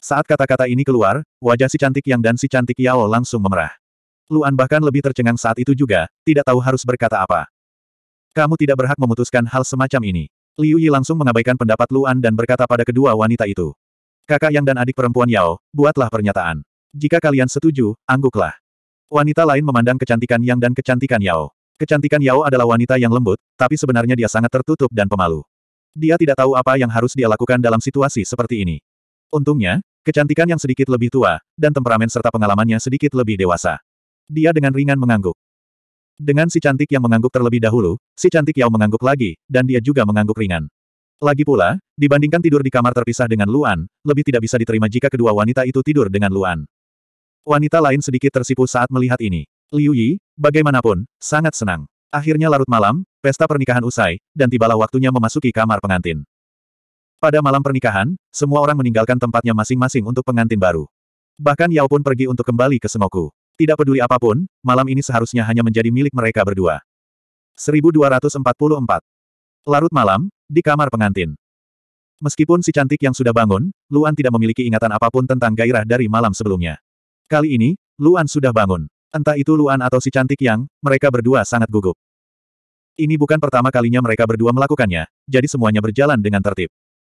Saat kata-kata ini keluar, wajah si cantik Yang dan si cantik Yao langsung memerah. Luan bahkan lebih tercengang saat itu juga, tidak tahu harus berkata apa. Kamu tidak berhak memutuskan hal semacam ini. Liu Yi langsung mengabaikan pendapat Luan dan berkata pada kedua wanita itu. Kakak Yang dan adik perempuan Yao, buatlah pernyataan. Jika kalian setuju, angguklah. Wanita lain memandang kecantikan Yang dan kecantikan Yao. Kecantikan Yao adalah wanita yang lembut, tapi sebenarnya dia sangat tertutup dan pemalu. Dia tidak tahu apa yang harus dia lakukan dalam situasi seperti ini. Untungnya, kecantikan yang sedikit lebih tua, dan temperamen serta pengalamannya sedikit lebih dewasa. Dia dengan ringan mengangguk. Dengan si cantik yang mengangguk terlebih dahulu, si cantik Yao mengangguk lagi, dan dia juga mengangguk ringan. Lagi pula, dibandingkan tidur di kamar terpisah dengan Luan, lebih tidak bisa diterima jika kedua wanita itu tidur dengan Luan. Wanita lain sedikit tersipu saat melihat ini. Liu Yi, bagaimanapun, sangat senang. Akhirnya larut malam, pesta pernikahan usai, dan tibalah waktunya memasuki kamar pengantin. Pada malam pernikahan, semua orang meninggalkan tempatnya masing-masing untuk pengantin baru. Bahkan Yao pun pergi untuk kembali ke Sengoku. Tidak peduli apa pun, malam ini seharusnya hanya menjadi milik mereka berdua. 1244. Larut malam, di kamar pengantin. Meskipun si cantik yang sudah bangun, Luan tidak memiliki ingatan apa pun tentang gairah dari malam sebelumnya. Kali ini, Luan sudah bangun. Entah itu Luan atau si cantik yang, mereka berdua sangat gugup. Ini bukan pertama kalinya mereka berdua melakukannya, jadi semuanya berjalan dengan tertib.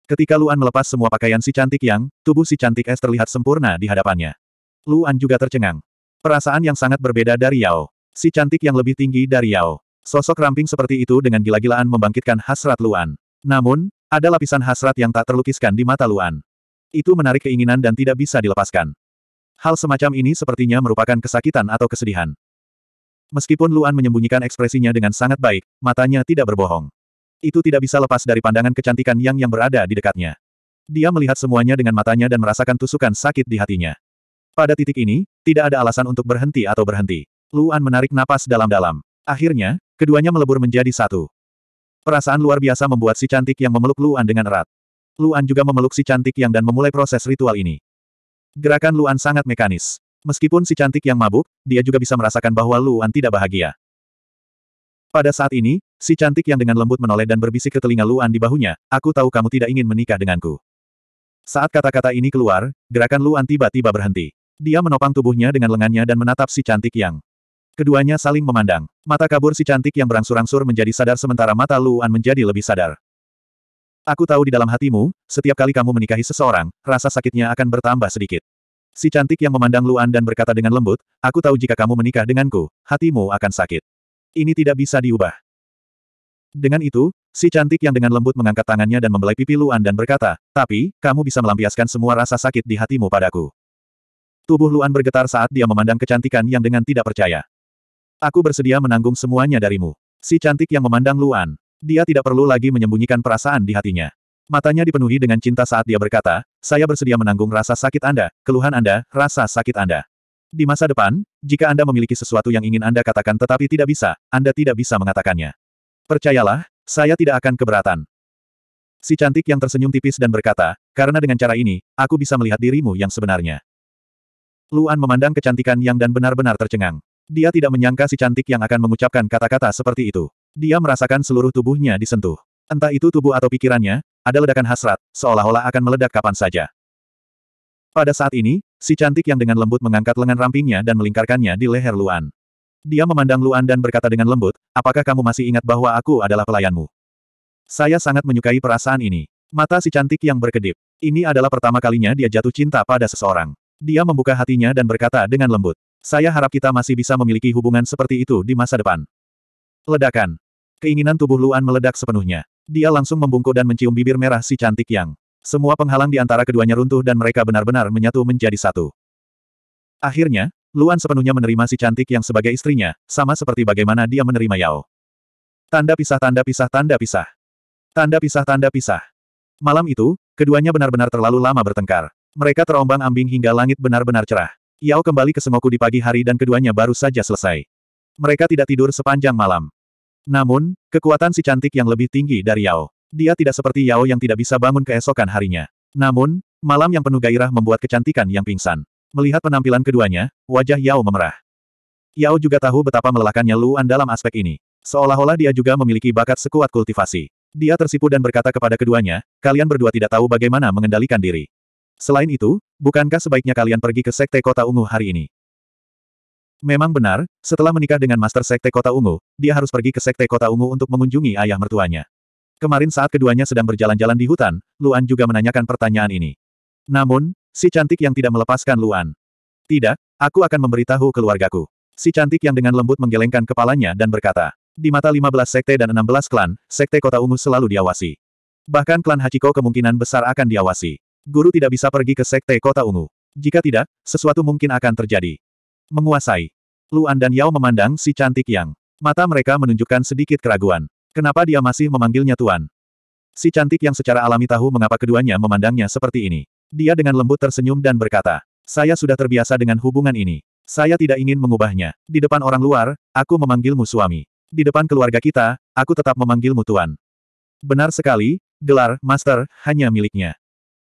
Ketika Luan melepas semua pakaian si cantik yang, tubuh si cantik es terlihat sempurna di hadapannya. Luan juga tercengang. Perasaan yang sangat berbeda dari Yao. Si cantik yang lebih tinggi dari Yao. Sosok ramping seperti itu dengan gila-gilaan membangkitkan hasrat Luan. Namun, ada lapisan hasrat yang tak terlukiskan di mata Luan. Itu menarik keinginan dan tidak bisa dilepaskan. Hal semacam ini sepertinya merupakan kesakitan atau kesedihan. Meskipun Luan menyembunyikan ekspresinya dengan sangat baik, matanya tidak berbohong. Itu tidak bisa lepas dari pandangan kecantikan yang yang berada di dekatnya. Dia melihat semuanya dengan matanya dan merasakan tusukan sakit di hatinya. Pada titik ini, tidak ada alasan untuk berhenti atau berhenti. Luan menarik napas dalam-dalam. Akhirnya, keduanya melebur menjadi satu. Perasaan luar biasa membuat si cantik yang memeluk Luan dengan erat. Luan juga memeluk si cantik yang dan memulai proses ritual ini. Gerakan Luan sangat mekanis. Meskipun si cantik yang mabuk, dia juga bisa merasakan bahwa Luan tidak bahagia. Pada saat ini, si cantik yang dengan lembut menoleh dan berbisik ke telinga Luan di bahunya, aku tahu kamu tidak ingin menikah denganku. Saat kata-kata ini keluar, gerakan Luan tiba-tiba berhenti. Dia menopang tubuhnya dengan lengannya dan menatap si cantik yang. Keduanya saling memandang. Mata kabur si cantik yang berangsur-angsur menjadi sadar sementara mata Luan menjadi lebih sadar. Aku tahu di dalam hatimu, setiap kali kamu menikahi seseorang, rasa sakitnya akan bertambah sedikit. Si cantik yang memandang Luan dan berkata dengan lembut, aku tahu jika kamu menikah denganku, hatimu akan sakit. Ini tidak bisa diubah. Dengan itu, si cantik yang dengan lembut mengangkat tangannya dan membelai pipi Luan dan berkata, tapi, kamu bisa melampiaskan semua rasa sakit di hatimu padaku. Tubuh Luan bergetar saat dia memandang kecantikan yang dengan tidak percaya. Aku bersedia menanggung semuanya darimu. Si cantik yang memandang Luan, dia tidak perlu lagi menyembunyikan perasaan di hatinya. Matanya dipenuhi dengan cinta saat dia berkata, saya bersedia menanggung rasa sakit Anda, keluhan Anda, rasa sakit Anda. Di masa depan, jika Anda memiliki sesuatu yang ingin Anda katakan tetapi tidak bisa, Anda tidak bisa mengatakannya. Percayalah, saya tidak akan keberatan. Si cantik yang tersenyum tipis dan berkata, karena dengan cara ini, aku bisa melihat dirimu yang sebenarnya. Luan memandang kecantikan yang dan benar-benar tercengang. Dia tidak menyangka si cantik yang akan mengucapkan kata-kata seperti itu. Dia merasakan seluruh tubuhnya disentuh. Entah itu tubuh atau pikirannya, ada ledakan hasrat, seolah-olah akan meledak kapan saja. Pada saat ini, si cantik yang dengan lembut mengangkat lengan rampingnya dan melingkarkannya di leher Luan. Dia memandang Luan dan berkata dengan lembut, apakah kamu masih ingat bahwa aku adalah pelayanmu? Saya sangat menyukai perasaan ini. Mata si cantik yang berkedip. Ini adalah pertama kalinya dia jatuh cinta pada seseorang. Dia membuka hatinya dan berkata dengan lembut. Saya harap kita masih bisa memiliki hubungan seperti itu di masa depan. Ledakan. Keinginan tubuh Luan meledak sepenuhnya. Dia langsung membungkuk dan mencium bibir merah si cantik yang. Semua penghalang di antara keduanya runtuh dan mereka benar-benar menyatu menjadi satu. Akhirnya, Luan sepenuhnya menerima si cantik yang sebagai istrinya, sama seperti bagaimana dia menerima Yao. Tanda pisah tanda pisah tanda pisah. Tanda pisah tanda pisah. Malam itu, keduanya benar-benar terlalu lama bertengkar. Mereka terombang-ambing hingga langit benar-benar cerah. Yao kembali ke Sengoku di pagi hari dan keduanya baru saja selesai. Mereka tidak tidur sepanjang malam. Namun, kekuatan si cantik yang lebih tinggi dari Yao. Dia tidak seperti Yao yang tidak bisa bangun keesokan harinya. Namun, malam yang penuh gairah membuat kecantikan yang pingsan. Melihat penampilan keduanya, wajah Yao memerah. Yao juga tahu betapa melelahkannya Luan dalam aspek ini. Seolah-olah dia juga memiliki bakat sekuat kultivasi. Dia tersipu dan berkata kepada keduanya, kalian berdua tidak tahu bagaimana mengendalikan diri. Selain itu, bukankah sebaiknya kalian pergi ke Sekte Kota Ungu hari ini? Memang benar, setelah menikah dengan Master Sekte Kota Ungu, dia harus pergi ke Sekte Kota Ungu untuk mengunjungi ayah mertuanya. Kemarin saat keduanya sedang berjalan-jalan di hutan, Luan juga menanyakan pertanyaan ini. Namun, si cantik yang tidak melepaskan Luan. Tidak, aku akan memberitahu keluargaku. Si cantik yang dengan lembut menggelengkan kepalanya dan berkata, di mata 15 sekte dan 16 klan, sekte kota ungu selalu diawasi. Bahkan klan Hachiko kemungkinan besar akan diawasi. Guru tidak bisa pergi ke sekte kota ungu. Jika tidak, sesuatu mungkin akan terjadi. Menguasai. Luan dan Yao memandang si cantik yang. Mata mereka menunjukkan sedikit keraguan. Kenapa dia masih memanggilnya Tuan? Si cantik yang secara alami tahu mengapa keduanya memandangnya seperti ini. Dia dengan lembut tersenyum dan berkata, saya sudah terbiasa dengan hubungan ini. Saya tidak ingin mengubahnya. Di depan orang luar, aku memanggilmu suami. Di depan keluarga kita, aku tetap memanggilmu Tuan. Benar sekali, gelar Master hanya miliknya.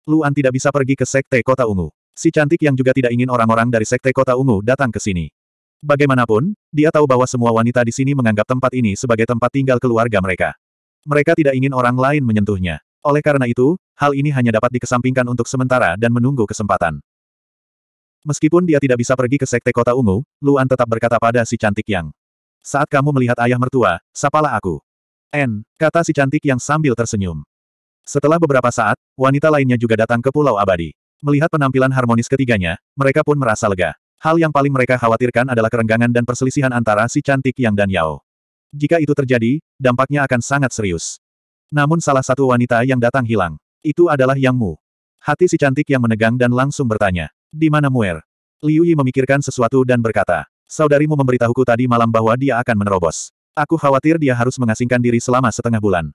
Luan tidak bisa pergi ke Sekte Kota Ungu. Si cantik yang juga tidak ingin orang-orang dari Sekte Kota Ungu datang ke sini. Bagaimanapun, dia tahu bahwa semua wanita di sini menganggap tempat ini sebagai tempat tinggal keluarga mereka. Mereka tidak ingin orang lain menyentuhnya. Oleh karena itu, hal ini hanya dapat dikesampingkan untuk sementara dan menunggu kesempatan. Meskipun dia tidak bisa pergi ke Sekte Kota Ungu, Luan tetap berkata pada si cantik yang saat kamu melihat ayah mertua, sapalah aku. N, kata si cantik yang sambil tersenyum. Setelah beberapa saat, wanita lainnya juga datang ke Pulau Abadi. Melihat penampilan harmonis ketiganya, mereka pun merasa lega. Hal yang paling mereka khawatirkan adalah kerenggangan dan perselisihan antara si cantik Yang dan Yao. Jika itu terjadi, dampaknya akan sangat serius. Namun salah satu wanita yang datang hilang. Itu adalah Yang Mu. Hati si cantik yang menegang dan langsung bertanya, di mana Muer? Liu Yi memikirkan sesuatu dan berkata, Saudarimu memberitahuku tadi malam bahwa dia akan menerobos. Aku khawatir dia harus mengasingkan diri selama setengah bulan.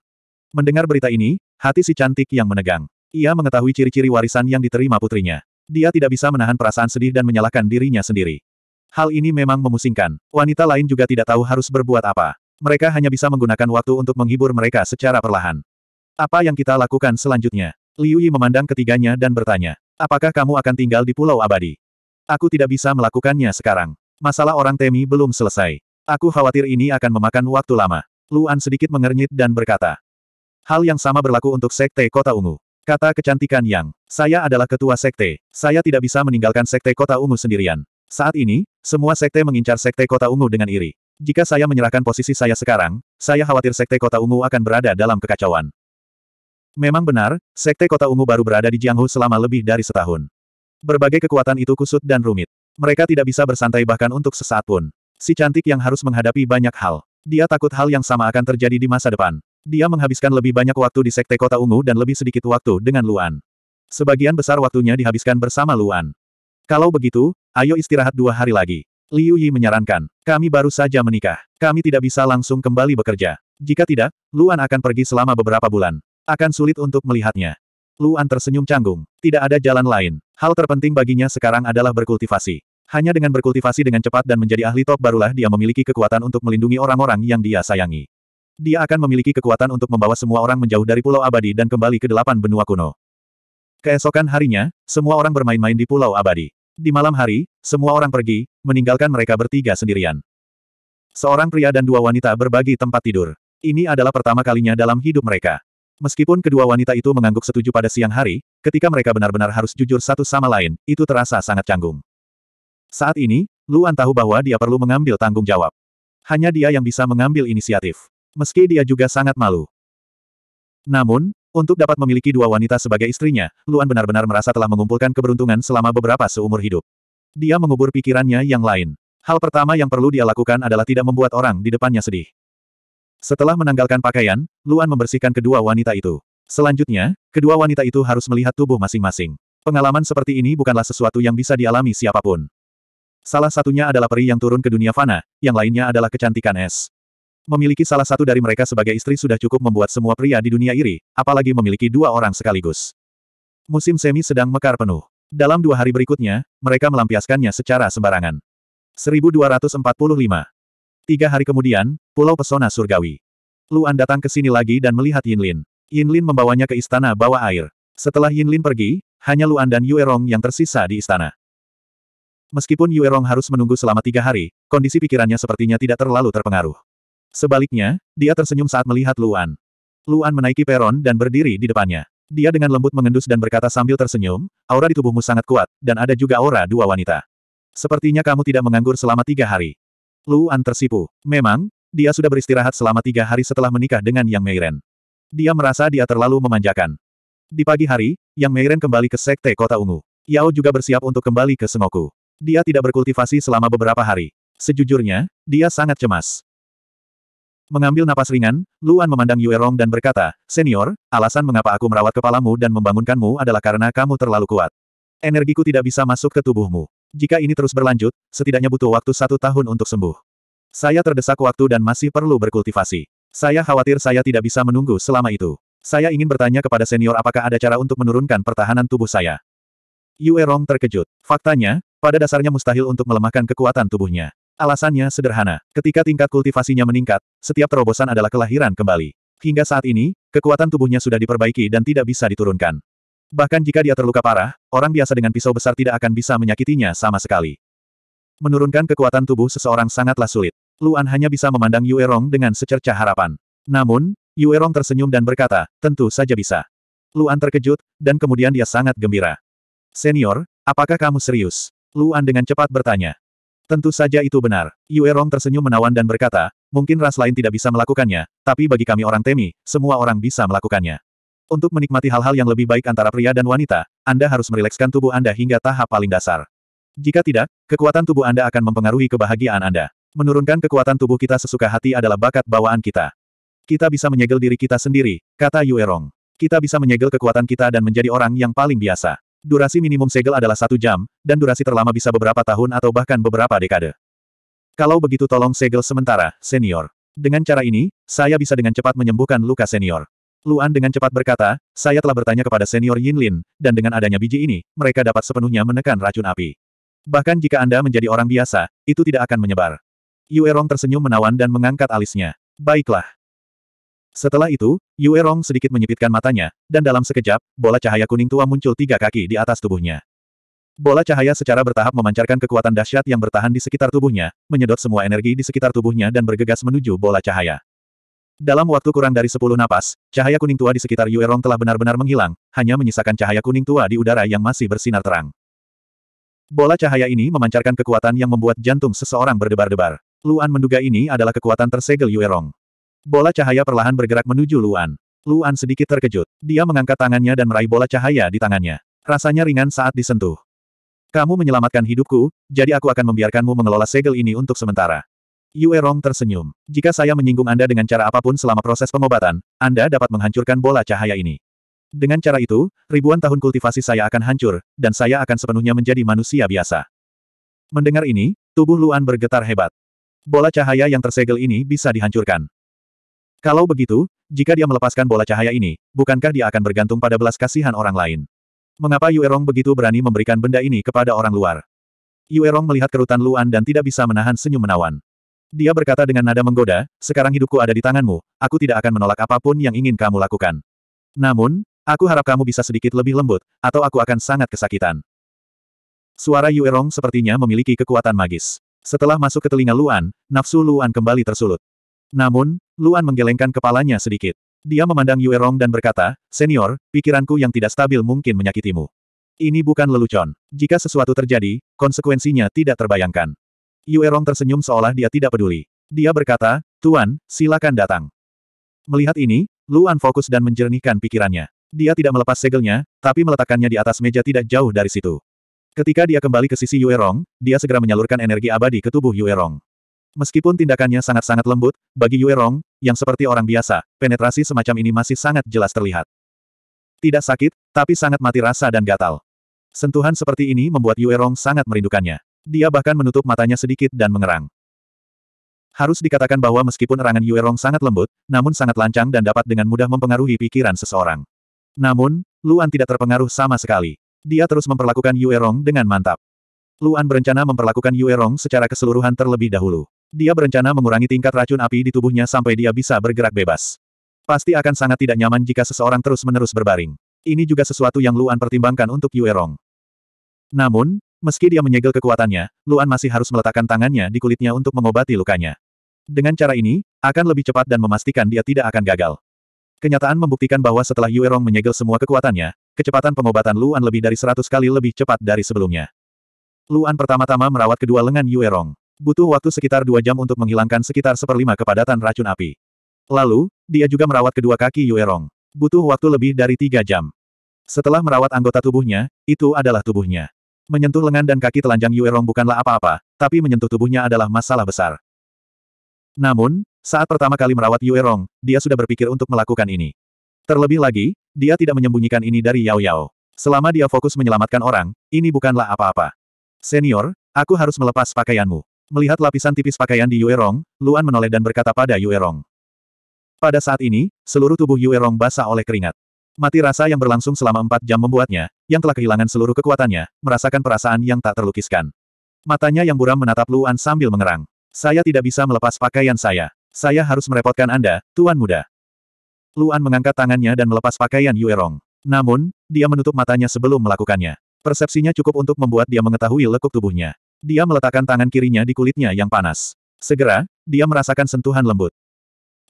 Mendengar berita ini, hati si cantik yang menegang. Ia mengetahui ciri-ciri warisan yang diterima putrinya. Dia tidak bisa menahan perasaan sedih dan menyalahkan dirinya sendiri. Hal ini memang memusingkan. Wanita lain juga tidak tahu harus berbuat apa. Mereka hanya bisa menggunakan waktu untuk menghibur mereka secara perlahan. Apa yang kita lakukan selanjutnya? Liu Yi memandang ketiganya dan bertanya, apakah kamu akan tinggal di Pulau Abadi? Aku tidak bisa melakukannya sekarang. Masalah orang Temi belum selesai. Aku khawatir ini akan memakan waktu lama. Luan sedikit mengernyit dan berkata. Hal yang sama berlaku untuk Sekte Kota Ungu. Kata kecantikan Yang. Saya adalah ketua Sekte. Saya tidak bisa meninggalkan Sekte Kota Ungu sendirian. Saat ini, semua Sekte mengincar Sekte Kota Ungu dengan iri. Jika saya menyerahkan posisi saya sekarang, saya khawatir Sekte Kota Ungu akan berada dalam kekacauan. Memang benar, Sekte Kota Ungu baru berada di Jianghu selama lebih dari setahun. Berbagai kekuatan itu kusut dan rumit. Mereka tidak bisa bersantai bahkan untuk sesaat pun. Si cantik yang harus menghadapi banyak hal. Dia takut hal yang sama akan terjadi di masa depan. Dia menghabiskan lebih banyak waktu di Sekte Kota Ungu dan lebih sedikit waktu dengan Luan. Sebagian besar waktunya dihabiskan bersama Luan. Kalau begitu, ayo istirahat dua hari lagi. Liu Yi menyarankan, kami baru saja menikah. Kami tidak bisa langsung kembali bekerja. Jika tidak, Luan akan pergi selama beberapa bulan. Akan sulit untuk melihatnya. Luan tersenyum canggung. Tidak ada jalan lain. Hal terpenting baginya sekarang adalah berkultivasi. Hanya dengan berkultivasi dengan cepat dan menjadi ahli top barulah dia memiliki kekuatan untuk melindungi orang-orang yang dia sayangi. Dia akan memiliki kekuatan untuk membawa semua orang menjauh dari Pulau Abadi dan kembali ke delapan benua kuno. Keesokan harinya, semua orang bermain-main di Pulau Abadi. Di malam hari, semua orang pergi, meninggalkan mereka bertiga sendirian. Seorang pria dan dua wanita berbagi tempat tidur. Ini adalah pertama kalinya dalam hidup mereka. Meskipun kedua wanita itu mengangguk setuju pada siang hari, ketika mereka benar-benar harus jujur satu sama lain, itu terasa sangat canggung. Saat ini, Luan tahu bahwa dia perlu mengambil tanggung jawab. Hanya dia yang bisa mengambil inisiatif. Meski dia juga sangat malu. Namun, untuk dapat memiliki dua wanita sebagai istrinya, Luan benar-benar merasa telah mengumpulkan keberuntungan selama beberapa seumur hidup. Dia mengubur pikirannya yang lain. Hal pertama yang perlu dia lakukan adalah tidak membuat orang di depannya sedih. Setelah menanggalkan pakaian, Luan membersihkan kedua wanita itu. Selanjutnya, kedua wanita itu harus melihat tubuh masing-masing. Pengalaman seperti ini bukanlah sesuatu yang bisa dialami siapa pun. Salah satunya adalah peri yang turun ke dunia fana, yang lainnya adalah kecantikan es. Memiliki salah satu dari mereka sebagai istri sudah cukup membuat semua pria di dunia iri, apalagi memiliki dua orang sekaligus. Musim semi sedang mekar penuh. Dalam dua hari berikutnya, mereka melampiaskannya secara sembarangan. 1245. Tiga hari kemudian, Pulau Pesona Surgawi. Luan datang ke sini lagi dan melihat Yinlin. Yinlin membawanya ke istana bawah air. Setelah Yinlin pergi, hanya Luan dan Yuerong yang tersisa di istana. Meskipun Yuerong harus menunggu selama tiga hari, kondisi pikirannya sepertinya tidak terlalu terpengaruh. Sebaliknya, dia tersenyum saat melihat Luan. Luan menaiki peron dan berdiri di depannya. Dia dengan lembut mengendus dan berkata sambil tersenyum, aura di tubuhmu sangat kuat, dan ada juga aura dua wanita. Sepertinya kamu tidak menganggur selama tiga hari. Luan tersipu. Memang, dia sudah beristirahat selama tiga hari setelah menikah dengan Yang Meiren. Dia merasa dia terlalu memanjakan. Di pagi hari, Yang Meiren kembali ke Sekte Kota Ungu. Yao juga bersiap untuk kembali ke Sengoku. Dia tidak berkultivasi selama beberapa hari. Sejujurnya, dia sangat cemas. Mengambil napas ringan, Luan memandang Yue Rong dan berkata, Senior, alasan mengapa aku merawat kepalamu dan membangunkanmu adalah karena kamu terlalu kuat. Energiku tidak bisa masuk ke tubuhmu. Jika ini terus berlanjut, setidaknya butuh waktu satu tahun untuk sembuh. Saya terdesak waktu dan masih perlu berkultivasi. Saya khawatir saya tidak bisa menunggu selama itu. Saya ingin bertanya kepada senior apakah ada cara untuk menurunkan pertahanan tubuh saya. Yue Rong terkejut. Faktanya, pada dasarnya mustahil untuk melemahkan kekuatan tubuhnya. Alasannya sederhana. Ketika tingkat kultivasinya meningkat, setiap terobosan adalah kelahiran kembali. Hingga saat ini, kekuatan tubuhnya sudah diperbaiki dan tidak bisa diturunkan. Bahkan jika dia terluka parah, orang biasa dengan pisau besar tidak akan bisa menyakitinya sama sekali. Menurunkan kekuatan tubuh seseorang sangatlah sulit. Luan hanya bisa memandang Yue Rong dengan secercah harapan. Namun, Yue Rong tersenyum dan berkata, tentu saja bisa. Luan terkejut, dan kemudian dia sangat gembira. Senior, apakah kamu serius? Luan dengan cepat bertanya. Tentu saja itu benar. Yue Rong tersenyum menawan dan berkata, mungkin ras lain tidak bisa melakukannya, tapi bagi kami orang Temi, semua orang bisa melakukannya. Untuk menikmati hal-hal yang lebih baik antara pria dan wanita, Anda harus merilekskan tubuh Anda hingga tahap paling dasar. Jika tidak, kekuatan tubuh Anda akan mempengaruhi kebahagiaan Anda. Menurunkan kekuatan tubuh kita sesuka hati adalah bakat bawaan kita. Kita bisa menyegel diri kita sendiri, kata Yue Rong. Kita bisa menyegel kekuatan kita dan menjadi orang yang paling biasa. Durasi minimum segel adalah satu jam, dan durasi terlama bisa beberapa tahun atau bahkan beberapa dekade. Kalau begitu tolong segel sementara, senior. Dengan cara ini, saya bisa dengan cepat menyembuhkan luka senior. Luan dengan cepat berkata, saya telah bertanya kepada senior Yinlin, dan dengan adanya biji ini, mereka dapat sepenuhnya menekan racun api. Bahkan jika Anda menjadi orang biasa, itu tidak akan menyebar. Yue Rong tersenyum menawan dan mengangkat alisnya. Baiklah. Setelah itu, Yue Rong sedikit menyipitkan matanya, dan dalam sekejap, bola cahaya kuning tua muncul tiga kaki di atas tubuhnya. Bola cahaya secara bertahap memancarkan kekuatan dahsyat yang bertahan di sekitar tubuhnya, menyedot semua energi di sekitar tubuhnya dan bergegas menuju bola cahaya. Dalam waktu kurang dari sepuluh napas, cahaya kuning tua di sekitar Yue Rong telah benar-benar menghilang, hanya menyisakan cahaya kuning tua di udara yang masih bersinar terang. Bola cahaya ini memancarkan kekuatan yang membuat jantung seseorang berdebar-debar. Luan menduga ini adalah kekuatan tersegel Yue Rong. Bola cahaya perlahan bergerak menuju Luan. Luan sedikit terkejut. Dia mengangkat tangannya dan meraih bola cahaya di tangannya. Rasanya ringan saat disentuh. Kamu menyelamatkan hidupku, jadi aku akan membiarkanmu mengelola segel ini untuk sementara. Yue Rong tersenyum. Jika saya menyinggung Anda dengan cara apa pun selama proses pengobatan, Anda dapat menghancurkan bola cahaya ini. Dengan cara itu, ribuan tahun kultivasi saya akan hancur, dan saya akan sepenuhnya menjadi manusia biasa. Mendengar ini, tubuh Luan bergetar hebat. Bola cahaya yang tersegel ini bisa dihancurkan. Kalau begitu, jika dia melepaskan bola cahaya ini, bukankah dia akan bergantung pada belas kasihan orang lain? Mengapa Yue Rong begitu berani memberikan benda ini kepada orang luar? Yue Rong melihat kerutan Luan dan tidak bisa menahan senyum menawan. Dia berkata dengan nada menggoda, sekarang hidupku ada di tanganmu, aku tidak akan menolak apa pun yang ingin kamu lakukan. Namun, aku harap kamu bisa sedikit lebih lembut, atau aku akan sangat kesakitan. Suara Yue Rong sepertinya memiliki kekuatan magis. Setelah masuk ke telinga Luan, nafsu Luan kembali tersulut. Namun, Luan menggelengkan kepalanya sedikit. Dia memandang Yue Rong dan berkata, Senior, pikiranku yang tidak stabil mungkin menyakitimu. Ini bukan lelucon. Jika sesuatu terjadi, konsekuensinya tidak terbayangkan. Yue Rong tersenyum seolah dia tidak peduli. Dia berkata, Tuan, silakan datang. Melihat ini, Luan fokus dan menjernihkan pikirannya. Dia tidak melepas segelnya, tapi meletakkannya di atas meja tidak jauh dari situ. Ketika dia kembali ke sisi Yue Rong, dia segera menyalurkan energi abadi ke tubuh Yue Rong. Meskipun tindakannya sangat-sangat lembut, bagi Yue Rong, yang seperti orang biasa, penetrasi semacam ini masih sangat jelas terlihat. Tidak sakit, tapi sangat mati rasa dan gatal. Sentuhan seperti ini membuat Yue Rong sangat merindukannya. Dia bahkan menutup matanya sedikit dan mengerang. Harus dikatakan bahwa meskipun erangan Yue Rong sangat lembut, namun sangat lancang dan dapat dengan mudah mempengaruhi pikiran seseorang. Namun, Luan tidak terpengaruh sama sekali. Dia terus memperlakukan Yue Rong dengan mantap. Luan berencana memperlakukan Yue Rong secara keseluruhan terlebih dahulu. Dia berencana mengurangi tingkat racun api di tubuhnya sampai dia bisa bergerak bebas. Pasti akan sangat tidak nyaman jika seseorang terus-menerus berbaring. Ini juga sesuatu yang Luan pertimbangkan untuk Yue Rong. Namun, meski dia menyegel kekuatannya, Luan masih harus meletakkan tangannya di kulitnya untuk mengobati lukanya. Dengan cara ini, akan lebih cepat dan memastikan dia tidak akan gagal. Kenyataan membuktikan bahwa setelah Yue Rong menyegel semua kekuatannya, kecepatan pengobatan Luan lebih dari 100 kali lebih cepat dari sebelumnya. Luan pertama-tama merawat kedua lengan Yue Rong. Butuh waktu sekitar dua jam untuk menghilangkan sekitar seperlima kepadatan racun api. Lalu, dia juga merawat kedua kaki Yue Rong. Butuh waktu lebih dari tiga jam. Setelah merawat anggota tubuhnya, itu adalah tubuhnya. Menyentuh lengan dan kaki telanjang Yue Rong bukanlah apa-apa, tapi menyentuh tubuhnya adalah masalah besar. Namun, saat pertama kali merawat Yue Rong, dia sudah berpikir untuk melakukan ini. Terlebih lagi, dia tidak menyembunyikan ini dari Yao Yao. Selama dia fokus menyelamatkan orang, ini bukanlah apa-apa. Senior, aku harus melepas pakaianmu. Melihat lapisan tipis pakaian di Yue Rong, Luan menoleh dan berkata pada Yue Rong. Pada saat ini, seluruh tubuh Yue Rong basah oleh keringat. Mati rasa yang berlangsung selama empat jam membuatnya, yang telah kehilangan seluruh kekuatannya, merasakan perasaan yang tak terlukiskan. Matanya yang buram menatap Luan sambil mengerang. Saya tidak bisa melepas pakaian saya. Saya harus merepotkan Anda, Tuan Muda. Luan mengangkat tangannya dan melepas pakaian Yue Rong. Namun, dia menutup matanya sebelum melakukannya. Persepsinya cukup untuk membuat dia mengetahui lekuk tubuhnya. Dia meletakkan tangan kirinya di kulitnya yang panas. Segera, dia merasakan sentuhan lembut.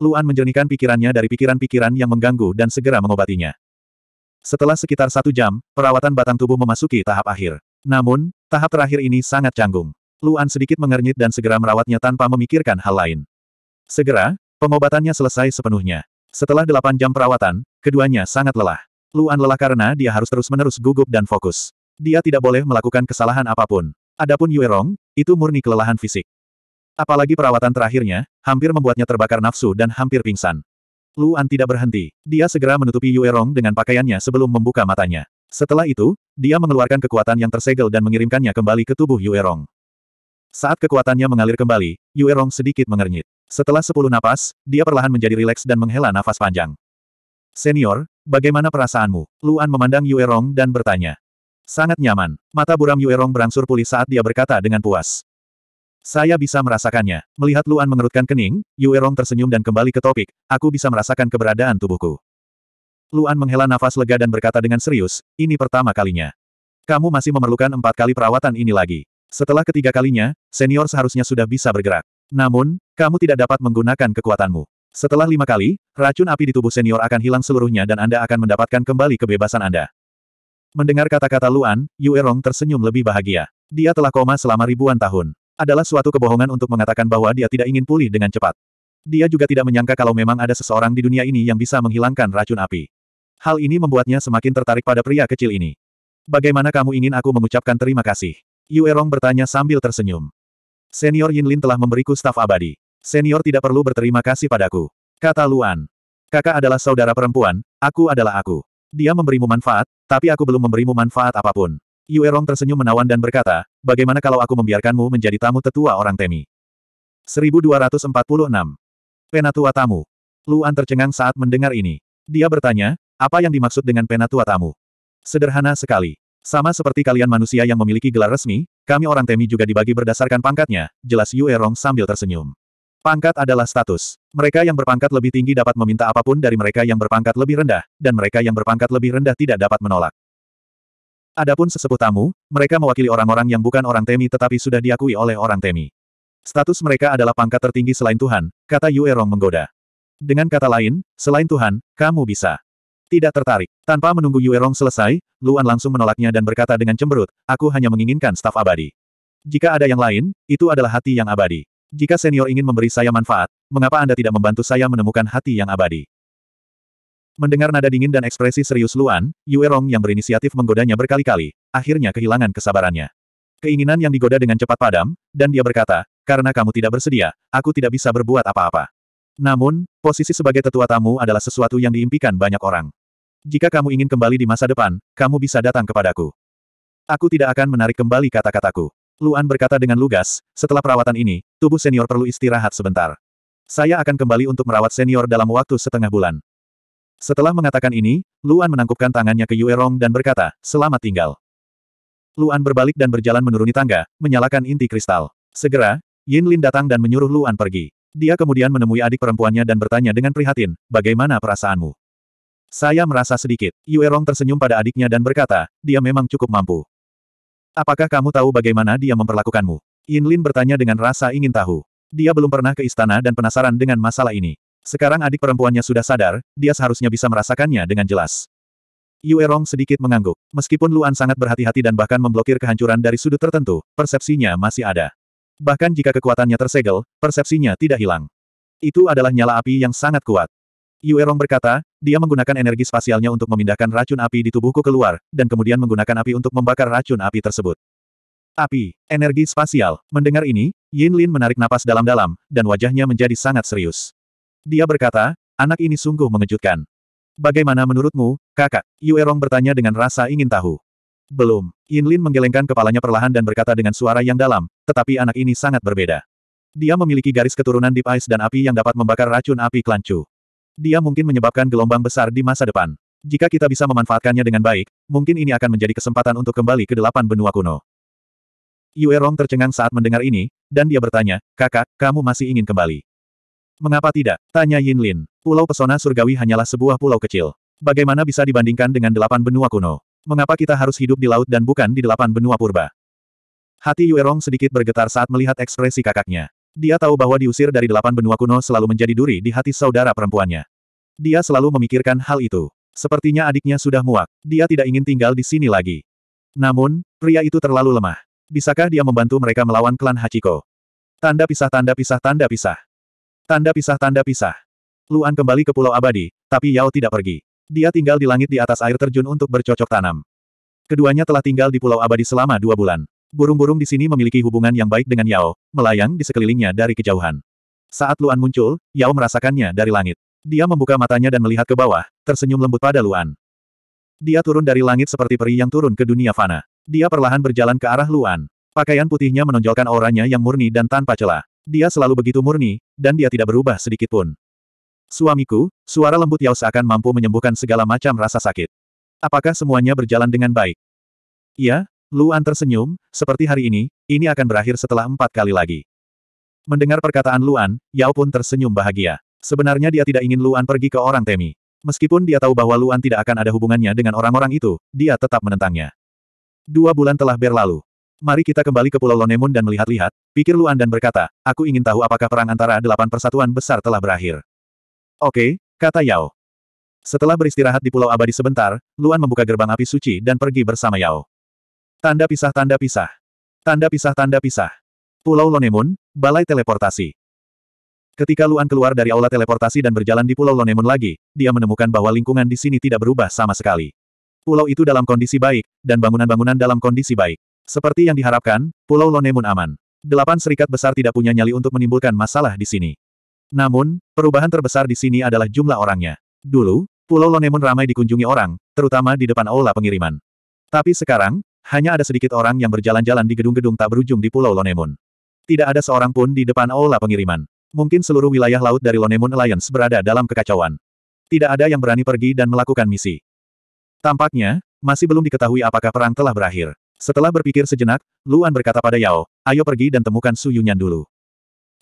Luan menjernihkan pikirannya dari pikiran-pikiran yang mengganggu dan segera mengobatinya. Setelah sekitar satu jam, perawatan batang tubuh memasuki tahap akhir. Namun, tahap terakhir ini sangat canggung. Luan sedikit mengernyit dan segera merawatnya tanpa memikirkan hal lain. Segera, pengobatannya selesai sepenuhnya. Setelah delapan jam perawatan, keduanya sangat lelah. Luan lelah karena dia harus terus-menerus gugup dan fokus. Dia tidak boleh melakukan kesalahan apa pun. Adapun Yue Rong, itu murni kelelahan fisik. Apalagi perawatan terakhirnya, hampir membuatnya terbakar nafsu dan hampir pingsan. Luan tidak berhenti. Dia segera menutupi Yue Rong dengan pakaiannya sebelum membuka matanya. Setelah itu, dia mengeluarkan kekuatan yang tersegel dan mengirimkannya kembali ke tubuh Yue Rong. Saat kekuatannya mengalir kembali, Yue Rong sedikit mengernyit. Setelah sepuluh napas, dia perlahan menjadi rileks dan menghela nafas panjang. Senior, bagaimana perasaanmu? Luan memandang Yue Rong dan bertanya. Sangat nyaman. Mata buram Yue Rong berangsur pulih saat dia berkata dengan puas. Saya bisa merasakannya. Melihat Luan mengerutkan kening, Yue Rong tersenyum dan kembali ke topik, aku bisa merasakan keberadaan tubuhku. Luan menghela nafas lega dan berkata dengan serius, ini pertama kalinya. Kamu masih memerlukan empat kali perawatan ini lagi. Setelah ketiga kalinya, senior seharusnya sudah bisa bergerak. Namun, kamu tidak dapat menggunakan kekuatanmu. Setelah lima kali, racun api di tubuh senior akan hilang seluruhnya dan Anda akan mendapatkan kembali kebebasan Anda. Mendengar kata-kata Luan, Yue Rong tersenyum lebih bahagia. Dia telah koma selama ribuan tahun. Adalah suatu kebohongan untuk mengatakan bahwa dia tidak ingin pulih dengan cepat. Dia juga tidak menyangka kalau memang ada seseorang di dunia ini yang bisa menghilangkan racun api. Hal ini membuatnya semakin tertarik pada pria kecil ini. Bagaimana kamu ingin aku mengucapkan terima kasih? Yue Rong bertanya sambil tersenyum. Senior Yinlin telah memberiku staf abadi. Senior tidak perlu berterima kasih padaku. Kata Luan. Kakak adalah saudara perempuan, aku adalah aku. Dia memberimu manfaat, tapi aku belum memberimu manfaat apa pun. Yue Rong tersenyum menawan dan berkata, bagaimana kalau aku membiarkanmu menjadi tamu tetua orang Temi? 1246. Penatua tamu. Luan tercengang saat mendengar ini. Dia bertanya, apa yang dimaksud dengan penatua tamu? Sederhana sekali. Sama seperti kalian manusia yang memiliki gelar resmi, kami orang Temi juga dibagi berdasarkan pangkatnya, jelas Yue Rong sambil tersenyum. Pangkat adalah status. Mereka yang berpangkat lebih tinggi dapat meminta apa pun dari mereka yang berpangkat lebih rendah, dan mereka yang berpangkat lebih rendah tidak dapat menolak. Adapun sesepuh tamu, mereka mewakili orang-orang yang bukan orang Temi tetapi sudah diakui oleh orang Temi. Status mereka adalah pangkat tertinggi selain Tuhan, kata Yue Rong menggoda. Dengan kata lain, selain Tuhan, kamu bisa. Tidak tertarik. Tanpa menunggu Yue Rong selesai, Luan langsung menolaknya dan berkata dengan cemberut, aku hanya menginginkan staf abadi. Jika ada yang lain, itu adalah hati yang abadi. Jika senior ingin memberi saya manfaat, mengapa Anda tidak membantu saya menemukan hati yang abadi? Mendengar nada dingin dan ekspresi serius Luan, Yue Rong yang berinisiatif menggodanya berkali-kali, akhirnya kehilangan kesabarannya. Keinginan yang digoda dengan cepat padam, dan dia berkata, karena kamu tidak bersedia, aku tidak bisa berbuat apa-apa. Namun, posisi sebagai tetua tamu adalah sesuatu yang diimpikan banyak orang. Jika kamu ingin kembali di masa depan, kamu bisa datang kepadaku. Aku tidak akan menarik kembali kata-kataku. Luan berkata dengan lugas, setelah perawatan ini, tubuh senior perlu istirahat sebentar. Saya akan kembali untuk merawat senior dalam waktu setengah bulan. Setelah mengatakan ini, Luan menangkupkan tangannya ke Yue Rong dan berkata, selamat tinggal. Luan berbalik dan berjalan menuruni tangga, menyalakan inti kristal. Segera, Yin Lin datang dan menyuruh Luan pergi. Dia kemudian menemui adik perempuannya dan bertanya dengan prihatin, bagaimana perasaanmu? Saya merasa sedikit. Yue Rong tersenyum pada adiknya dan berkata, dia memang cukup mampu. Apakah kamu tahu bagaimana dia memperlakukanmu? Yin Lin bertanya dengan rasa ingin tahu. Dia belum pernah ke istana dan penasaran dengan masalah ini. Sekarang adik perempuannya sudah sadar, dia seharusnya bisa merasakannya dengan jelas. Yue Rong sedikit mengangguk. Meskipun Luan sangat berhati-hati dan bahkan memblokir kehancuran dari sudut tertentu, persepsinya masih ada. Bahkan jika kekuatannya tersegel, persepsinya tidak hilang. Itu adalah nyala api yang sangat kuat. Yue Rong berkata, dia menggunakan energi spasialnya untuk memindahkan racun api di tubuhku keluar, dan kemudian menggunakan api untuk membakar racun api tersebut. Api, energi spasial. Mendengar ini, Yin Lin menarik napas dalam-dalam, dan wajahnya menjadi sangat serius. Dia berkata, anak ini sungguh mengejutkan. Bagaimana menurutmu, kakak? Yue Rong bertanya dengan rasa ingin tahu. Belum. Yin Lin menggelengkan kepalanya perlahan dan berkata dengan suara yang dalam, tetapi anak ini sangat berbeda. Dia memiliki garis keturunan Deep Ice dan api yang dapat membakar racun api klancu. Dia mungkin menyebabkan gelombang besar di masa depan. Jika kita bisa memanfaatkannya dengan baik, mungkin ini akan menjadi kesempatan untuk kembali ke delapan benua kuno. Yue Rong tercengang saat mendengar ini, dan dia bertanya, kakak, kamu masih ingin kembali? Mengapa tidak? Tanya Yin Lin. Pulau Pesona Surgawi hanyalah sebuah pulau kecil. Bagaimana bisa dibandingkan dengan delapan benua kuno? Mengapa kita harus hidup di laut dan bukan di delapan benua purba? Hati Yue Rong sedikit bergetar saat melihat ekspresi kakaknya. Dia tahu bahwa diusir dari delapan benua kuno selalu menjadi duri di hati saudara perempuannya. Dia selalu memikirkan hal itu. Sepertinya adiknya sudah muak. Dia tidak ingin tinggal di sini lagi. Namun, pria itu terlalu lemah. Bisakah dia membantu mereka melawan klan Hachiko? Tanda pisah tanda pisah tanda pisah. Tanda pisah tanda pisah. Luan kembali ke Pulau Abadi, tapi Yao tidak pergi. Dia tinggal di langit di atas air terjun untuk bercocok tanam. Keduanya telah tinggal di Pulau Abadi selama dua bulan. Burung-burung di sini memiliki hubungan yang baik dengan Yao, melayang di sekelilingnya dari kejauhan. Saat Luan muncul, Yao merasakannya dari langit. Dia membuka matanya dan melihat ke bawah, tersenyum lembut pada Luan. Dia turun dari langit seperti peri yang turun ke dunia fana. Dia perlahan berjalan ke arah Luan. Pakaian putihnya menonjolkan auranya yang murni dan tanpa celah. Dia selalu begitu murni, dan dia tidak berubah sedikit pun. Suamiku, suara lembut Yao seakan mampu menyembuhkan segala macam rasa sakit. Apakah semuanya berjalan dengan baik? Iya, Luan tersenyum, seperti hari ini, ini akan berakhir setelah empat kali lagi. Mendengar perkataan Luan, Yao pun tersenyum bahagia. Sebenarnya dia tidak ingin Luan pergi ke orang Temi. Meskipun dia tahu bahwa Luan tidak akan ada hubungannya dengan orang-orang itu, dia tetap menentangnya. Dua bulan telah berlalu. Mari kita kembali ke Pulau Lonemun dan melihat-lihat, pikir Luan dan berkata, aku ingin tahu apakah perang antara delapan persatuan besar telah berakhir. Oke, kata Yao. Setelah beristirahat di Pulau Abadi sebentar, Luan membuka gerbang api suci dan pergi bersama Yao. Tanda pisah tanda pisah. Tanda pisah tanda pisah. Pulau Lonemun, Balai Teleportasi. Ketika Luan keluar dari aula teleportasi dan berjalan di Pulau Lonemun lagi, dia menemukan bahwa lingkungan di sini tidak berubah sama sekali. Pulau itu dalam kondisi baik, dan bangunan-bangunan dalam kondisi baik. Seperti yang diharapkan, Pulau Lonemun aman. Delapan serikat besar tidak punya nyali untuk menimbulkan masalah di sini. Namun, perubahan terbesar di sini adalah jumlah orangnya. Dulu, Pulau Lonemun ramai dikunjungi orang, terutama di depan aula pengiriman. Tapi sekarang, hanya ada sedikit orang yang berjalan-jalan di gedung-gedung tak berujung di Pulau Lonemun. Tidak ada seorang pun di depan aula pengiriman. Mungkin seluruh wilayah laut dari Lonemun Alliance berada dalam kekacauan. Tidak ada yang berani pergi dan melakukan misi. Tampaknya, masih belum diketahui apakah perang telah berakhir. Setelah berpikir sejenak, Luan berkata pada Yao, ayo pergi dan temukan Su Yunyan dulu.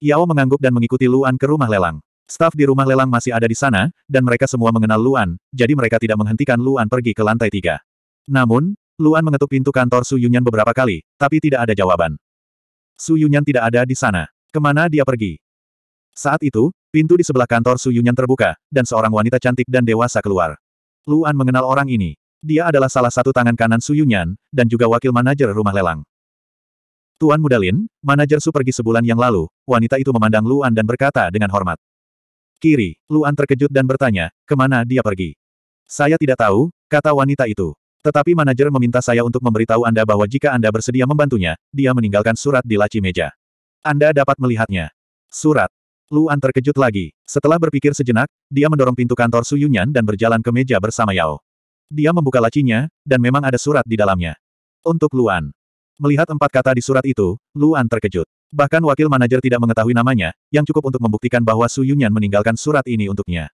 Yao mengangguk dan mengikuti Luan ke rumah lelang. Staf di rumah lelang masih ada di sana, dan mereka semua mengenal Luan, jadi mereka tidak menghentikan Luan pergi ke lantai tiga. Namun, Luan mengetuk pintu kantor Su Yunyan beberapa kali, tapi tidak ada jawaban. Su Yunyan tidak ada di sana. Ke mana dia pergi? Saat itu, pintu di sebelah kantor Su Yunyan terbuka, dan seorang wanita cantik dan dewasa keluar. Luan mengenal orang ini. Dia adalah salah satu tangan kanan Su Yunyan, dan juga wakil manajer rumah lelang. Tuan Mudalin, manajer Su pergi sebulan yang lalu, wanita itu memandang Luan dan berkata dengan hormat. Kiri, Luan terkejut dan bertanya, ke mana dia pergi? Saya tidak tahu, kata wanita itu. Tetapi manajer meminta saya untuk memberitahu Anda bahwa jika Anda bersedia membantunya, dia meninggalkan surat di laci meja. Anda dapat melihatnya. Surat. Luan terkejut lagi. Setelah berpikir sejenak, dia mendorong pintu kantor Su Yunyan dan berjalan ke meja bersama Yao. Dia membuka lacinya, dan memang ada surat di dalamnya. Untuk Luan. Melihat empat kata di surat itu, Luan terkejut. Bahkan wakil manajer tidak mengetahui namanya, yang cukup untuk membuktikan bahwa Su Yunyan meninggalkan surat ini untuknya.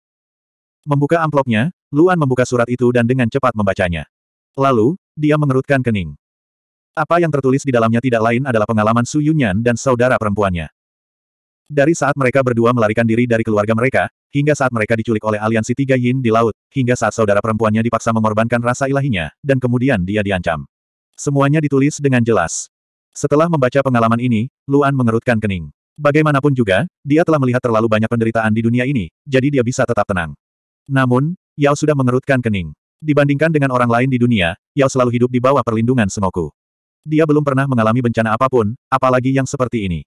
Membuka amplopnya, Luan membuka surat itu dan dengan cepat membacanya. Lalu, dia mengerutkan kening. Apa yang tertulis di dalamnya tidak lain adalah pengalaman Su Yunyan dan saudara perempuannya. Dari saat mereka berdua melarikan diri dari keluarga mereka, hingga saat mereka diculik oleh aliansi Tiga Yin di laut, hingga saat saudara perempuannya dipaksa mengorbankan rasa ilahinya, dan kemudian dia diancam. Semuanya ditulis dengan jelas. Setelah membaca pengalaman ini, Luan mengerutkan kening. Bagaimanapun juga, dia telah melihat terlalu banyak penderitaan di dunia ini, jadi dia bisa tetap tenang. Namun, Yao sudah mengerutkan kening. Dibandingkan dengan orang lain di dunia, Yao selalu hidup di bawah perlindungan Sengoku. Dia belum pernah mengalami bencana apa pun, apalagi yang seperti ini.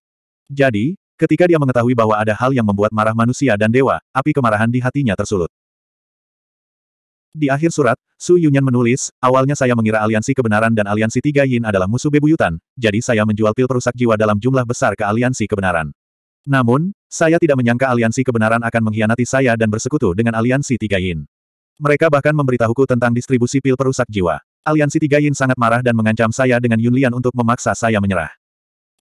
Jadi, Ketika dia mengetahui bahwa ada hal yang membuat marah manusia dan dewa, api kemarahan di hatinya tersulut. Di akhir surat, Su Yunyan menulis, awalnya saya mengira aliansi kebenaran dan aliansi tiga yin adalah musuh bebuyutan, jadi saya menjual pil perusak jiwa dalam jumlah besar ke aliansi kebenaran. Namun, saya tidak menyangka aliansi kebenaran akan mengkhianati saya dan bersekutu dengan aliansi tiga yin. Mereka bahkan memberitahuku tentang distribusi pil perusak jiwa. Aliansi tiga yin sangat marah dan mengancam saya dengan Yunlian untuk memaksa saya menyerah.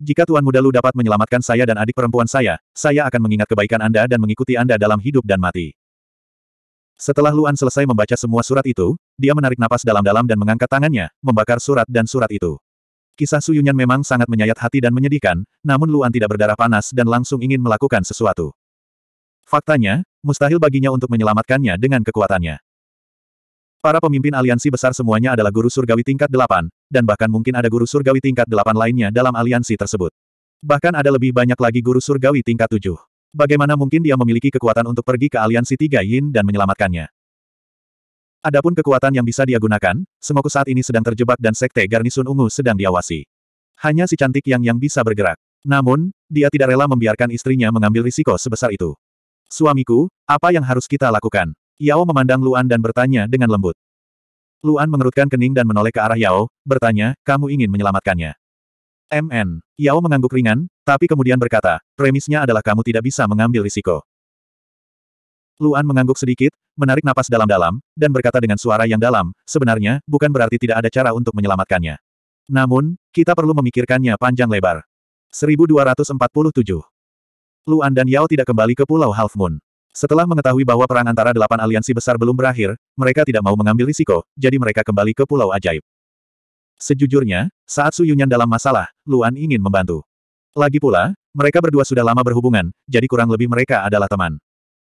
Jika Tuan Muda Lu dapat menyelamatkan saya dan adik perempuan saya, saya akan mengingat kebaikan Anda dan mengikuti Anda dalam hidup dan mati. Setelah Luan selesai membaca semua surat itu, dia menarik napas dalam-dalam dan mengangkat tangannya, membakar surat dan surat itu. Kisah Su Yunyan memang sangat menyayat hati dan menyedihkan, namun Luan tidak berdarah panas dan langsung ingin melakukan sesuatu. Faktanya, mustahil baginya untuk menyelamatkannya dengan kekuatannya. Para pemimpin aliansi besar semuanya adalah guru surgawi tingkat delapan, dan bahkan mungkin ada guru surgawi tingkat delapan lainnya dalam aliansi tersebut. Bahkan ada lebih banyak lagi guru surgawi tingkat tujuh. Bagaimana mungkin dia memiliki kekuatan untuk pergi ke aliansi tiga yin dan menyelamatkannya? Adapun kekuatan yang bisa dia gunakan, Sengoku saat ini sedang terjebak dan sekte garnisun ungu sedang diawasi. Hanya si cantik yang yang bisa bergerak. Namun, dia tidak rela membiarkan istrinya mengambil risiko sebesar itu. Suamiku, apa yang harus kita lakukan? Yao memandang Luan dan bertanya dengan lembut. Luan mengerutkan kening dan menoleh ke arah Yao, bertanya, kamu ingin menyelamatkannya. MN. Yao mengangguk ringan, tapi kemudian berkata, premisnya adalah kamu tidak bisa mengambil risiko. Luan mengangguk sedikit, menarik napas dalam-dalam, dan berkata dengan suara yang dalam, sebenarnya, bukan berarti tidak ada cara untuk menyelamatkannya. Namun, kita perlu memikirkannya panjang lebar. 1247. Luan dan Yao tidak kembali ke Pulau Half Moon. Setelah mengetahui bahwa perang antara delapan aliansi besar belum berakhir, mereka tidak mau mengambil risiko, jadi mereka kembali ke Pulau Ajaib. Sejujurnya, saat Su Yunyan dalam masalah, Luan ingin membantu. Lagi pula, mereka berdua sudah lama berhubungan, jadi kurang lebih mereka adalah teman.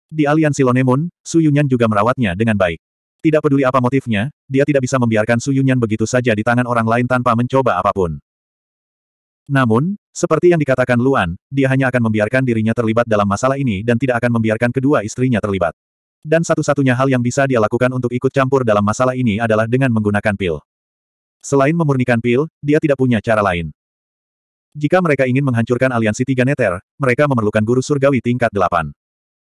Di aliansi Lonemun, Su Yunyan juga merawatnya dengan baik. Tidak peduli apa motifnya, dia tidak bisa membiarkan Su Yunyan begitu saja di tangan orang lain tanpa mencoba apa pun. Namun, seperti yang dikatakan Luan, dia hanya akan membiarkan dirinya terlibat dalam masalah ini dan tidak akan membiarkan kedua istrinya terlibat. Dan satu-satunya hal yang bisa dia lakukan untuk ikut campur dalam masalah ini adalah dengan menggunakan pil. Selain memurnikan pil, dia tidak punya cara lain. Jika mereka ingin menghancurkan aliansi tiga neter, mereka memerlukan guru surgawi tingkat delapan.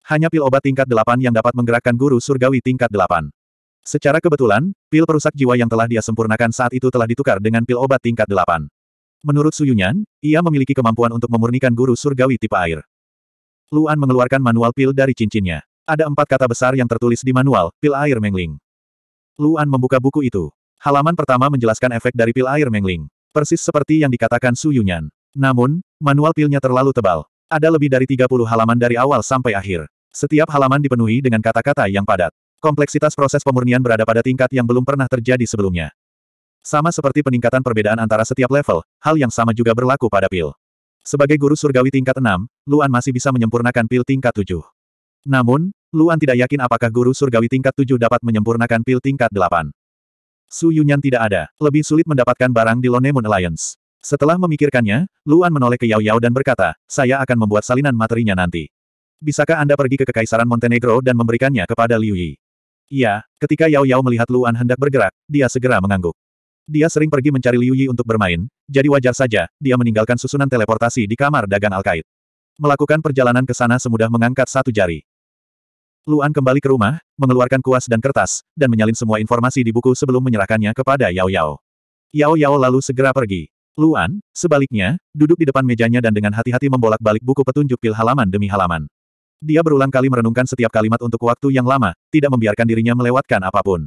Hanya pil obat tingkat delapan yang dapat menggerakkan guru surgawi tingkat delapan. Secara kebetulan, pil perusak jiwa yang telah dia sempurnakan saat itu telah ditukar dengan pil obat tingkat delapan. Menurut Suyunyan, ia memiliki kemampuan untuk memurnikan guru surgawi tipe air. Luan mengeluarkan manual pil dari cincinnya. Ada empat kata besar yang tertulis di manual, pil air Mengling. Luan membuka buku itu. Halaman pertama menjelaskan efek dari pil air Mengling. Persis seperti yang dikatakan Su Yunyan. Namun, manual pilnya terlalu tebal. Ada lebih dari 30 halaman dari awal sampai akhir. Setiap halaman dipenuhi dengan kata-kata yang padat. Kompleksitas proses pemurnian berada pada tingkat yang belum pernah terjadi sebelumnya. Sama seperti peningkatan perbedaan antara setiap level, hal yang sama juga berlaku pada pil. Sebagai guru surgawi tingkat 6, Luan masih bisa menyempurnakan pil tingkat 7. Namun, Luan tidak yakin apakah guru surgawi tingkat 7 dapat menyempurnakan pil tingkat 8. Su Yunyan tidak ada, lebih sulit mendapatkan barang di Lonemon Alliance. Setelah memikirkannya, Luan menoleh ke Yao Yao dan berkata, saya akan membuat salinan materinya nanti. Bisakah Anda pergi ke Kekaisaran Montenegro dan memberikannya kepada Liu Yi? Iya, ketika Yao Yao melihat Luan hendak bergerak, dia segera mengangguk. Dia sering pergi mencari Liu Yi untuk bermain, jadi wajar saja, dia meninggalkan susunan teleportasi di kamar dagang Al-Qaid. Melakukan perjalanan ke sana semudah mengangkat satu jari. Luan kembali ke rumah, mengeluarkan kuas dan kertas, dan menyalin semua informasi di buku sebelum menyerahkannya kepada Yao Yao. Yao Yao lalu segera pergi. Luan, sebaliknya, duduk di depan mejanya dan dengan hati-hati membolak-balik buku petunjuk pil halaman demi halaman. Dia berulang kali merenungkan setiap kalimat untuk waktu yang lama, tidak membiarkan dirinya melewatkan apa pun.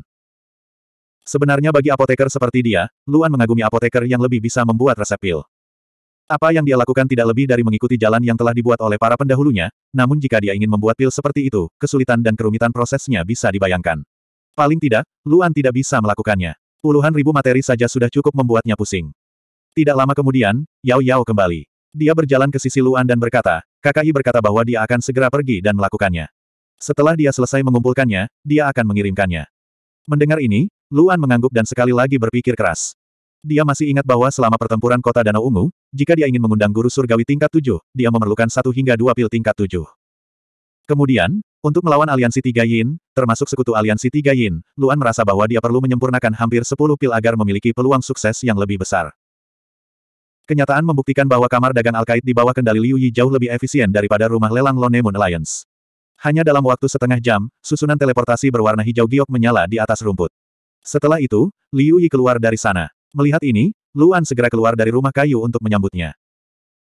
Sebenarnya bagi apoteker seperti dia, Luan mengagumi apoteker yang lebih bisa membuat resep pil. Apa yang dia lakukan tidak lebih dari mengikuti jalan yang telah dibuat oleh para pendahulunya, namun jika dia ingin membuat pil seperti itu, kesulitan dan kerumitan prosesnya bisa dibayangkan. Paling tidak, Luan tidak bisa melakukannya. Puluhan ribu materi saja sudah cukup membuatnya pusing. Tidak lama kemudian, Yao Yao kembali. Dia berjalan ke sisi Luan dan berkata, KKI berkata bahwa dia akan segera pergi dan melakukannya. Setelah dia selesai mengumpulkannya, dia akan mengirimkannya. Mendengar ini, Luan mengangguk dan sekali lagi berpikir keras. Dia masih ingat bahwa selama pertempuran kota Danau Ungu, jika dia ingin mengundang guru surgawi tingkat tujuh, dia memerlukan satu hingga dua pil tingkat tujuh. Kemudian, untuk melawan aliansi Tiga Yin, termasuk sekutu aliansi Tiga Yin, Luan merasa bahwa dia perlu menyempurnakan hampir sepuluh pil agar memiliki peluang sukses yang lebih besar. Kenyataan membuktikan bahwa kamar dagang Al-Qaid di bawah kendali Liu Yi jauh lebih efisien daripada rumah lelang Lone Moon Alliance. Hanya dalam waktu setengah jam, susunan teleportasi berwarna hijau giok menyala di atas rumput. Setelah itu, Liu Yi keluar dari sana. Melihat ini, Luan segera keluar dari rumah kayu untuk menyambutnya.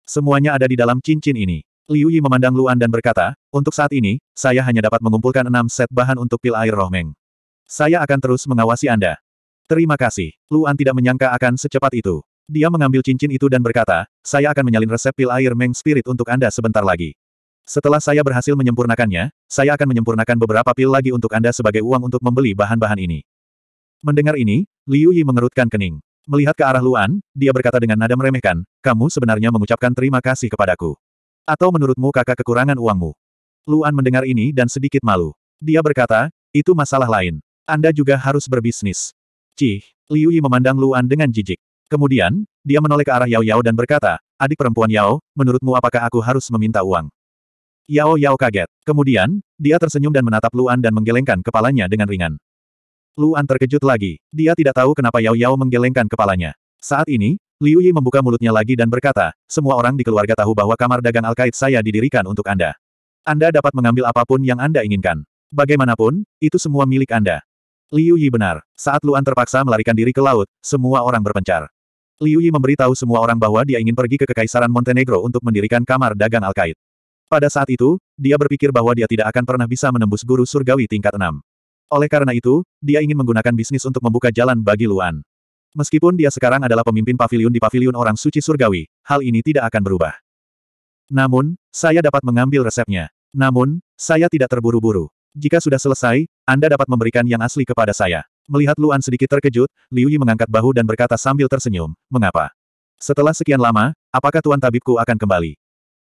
Semuanya ada di dalam cincin ini. Liu Yi memandang Luan dan berkata, untuk saat ini, saya hanya dapat mengumpulkan enam set bahan untuk pil air roh Meng. Saya akan terus mengawasi Anda. Terima kasih. Luan tidak menyangka akan secepat itu. Dia mengambil cincin itu dan berkata, saya akan menyalin resep pil air Meng Spirit untuk Anda sebentar lagi. Setelah saya berhasil menyempurnakannya, saya akan menyempurnakan beberapa pil lagi untuk Anda sebagai uang untuk membeli bahan-bahan ini. Mendengar ini, Liu Yi mengerutkan kening. Melihat ke arah Luan, dia berkata dengan nada meremehkan, kamu sebenarnya mengucapkan terima kasih kepadaku. Atau menurutmu kakak kekurangan uangmu? Luan mendengar ini dan sedikit malu. Dia berkata, itu masalah lain. Anda juga harus berbisnis. Cih, Liu Yi memandang Luan dengan jijik. Kemudian, dia menoleh ke arah Yao Yao dan berkata, adik perempuan Yao, menurutmu apakah aku harus meminta uang? Yao Yao kaget. Kemudian, dia tersenyum dan menatap Luan dan menggelengkan kepalanya dengan ringan. Luan terkejut lagi. Dia tidak tahu kenapa Yao Yao menggelengkan kepalanya. Saat ini, Liu Yi membuka mulutnya lagi dan berkata, semua orang di keluarga tahu bahwa kamar dagang Al-Qaid saya didirikan untuk Anda. Anda dapat mengambil apa pun yang Anda inginkan. Bagaimanapun, itu semua milik Anda. Liu Yi benar. Saat Luan terpaksa melarikan diri ke laut, semua orang berpencar. Liu Yi memberitahu semua orang bahwa dia ingin pergi ke Kekaisaran Montenegro untuk mendirikan kamar dagang Al-Qaid. Pada saat itu, dia berpikir bahwa dia tidak akan pernah bisa menembus guru surgawi tingkat 6. Oleh karena itu, dia ingin menggunakan bisnis untuk membuka jalan bagi Luan. Meskipun dia sekarang adalah pemimpin pavilion di pavilion orang suci surgawi, hal ini tidak akan berubah. Namun, saya dapat mengambil resepnya. Namun, saya tidak terburu-buru. Jika sudah selesai, Anda dapat memberikan yang asli kepada saya. Melihat Luan sedikit terkejut, Liu Yi mengangkat bahu dan berkata sambil tersenyum, mengapa? Setelah sekian lama, apakah Tuan Tabibku akan kembali?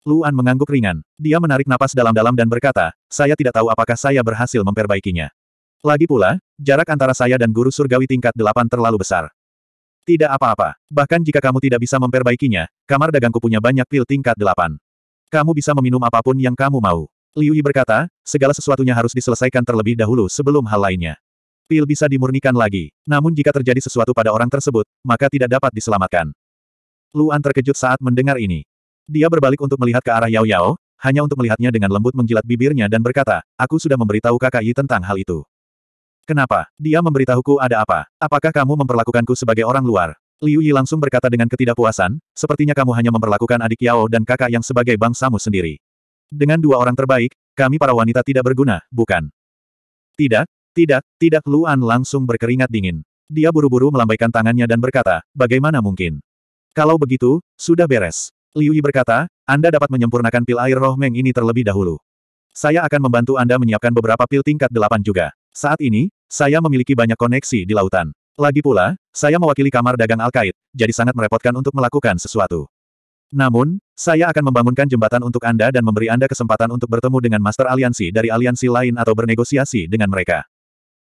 Luan mengangguk ringan. Dia menarik napas dalam-dalam dan berkata, saya tidak tahu apakah saya berhasil memperbaikinya. Lagi pula, jarak antara saya dan guru surgawi tingkat delapan terlalu besar. Tidak apa-apa. Bahkan jika kamu tidak bisa memperbaikinya, kamar dagangku punya banyak pil tingkat delapan. Kamu bisa meminum apa pun yang kamu mau. Liu Yi berkata, segala sesuatunya harus diselesaikan terlebih dahulu sebelum hal lainnya. Pil bisa dimurnikan lagi. Namun jika terjadi sesuatu pada orang tersebut, maka tidak dapat diselamatkan. Luan terkejut saat mendengar ini. Dia berbalik untuk melihat ke arah Yao Yao, hanya untuk melihatnya dengan lembut menjilat bibirnya dan berkata, aku sudah memberitahu kakak Yi tentang hal itu. Kenapa? Dia memberitahuku ada apa? Apakah kamu memperlakukanku sebagai orang luar? Liu Yi langsung berkata dengan ketidakpuasan, sepertinya kamu hanya memperlakukan adik Yao dan kakak yang sebagai bangsamu sendiri. Dengan dua orang terbaik, kami para wanita tidak berguna, bukan? Tidak, tidak, tidak Luan langsung berkeringat dingin. Dia buru-buru melambaikan tangannya dan berkata, bagaimana mungkin? Kalau begitu, sudah beres. Liu Yi berkata, Anda dapat menyempurnakan pil air roh Meng ini terlebih dahulu. Saya akan membantu Anda menyiapkan beberapa pil tingkat delapan juga. Saat ini, saya memiliki banyak koneksi di lautan. Lagi pula, saya mewakili kamar dagang Al-Qaid, jadi sangat merepotkan untuk melakukan sesuatu. Namun, saya akan membangunkan jembatan untuk Anda dan memberi Anda kesempatan untuk bertemu dengan Master Aliansi dari aliansi lain atau bernegosiasi dengan mereka.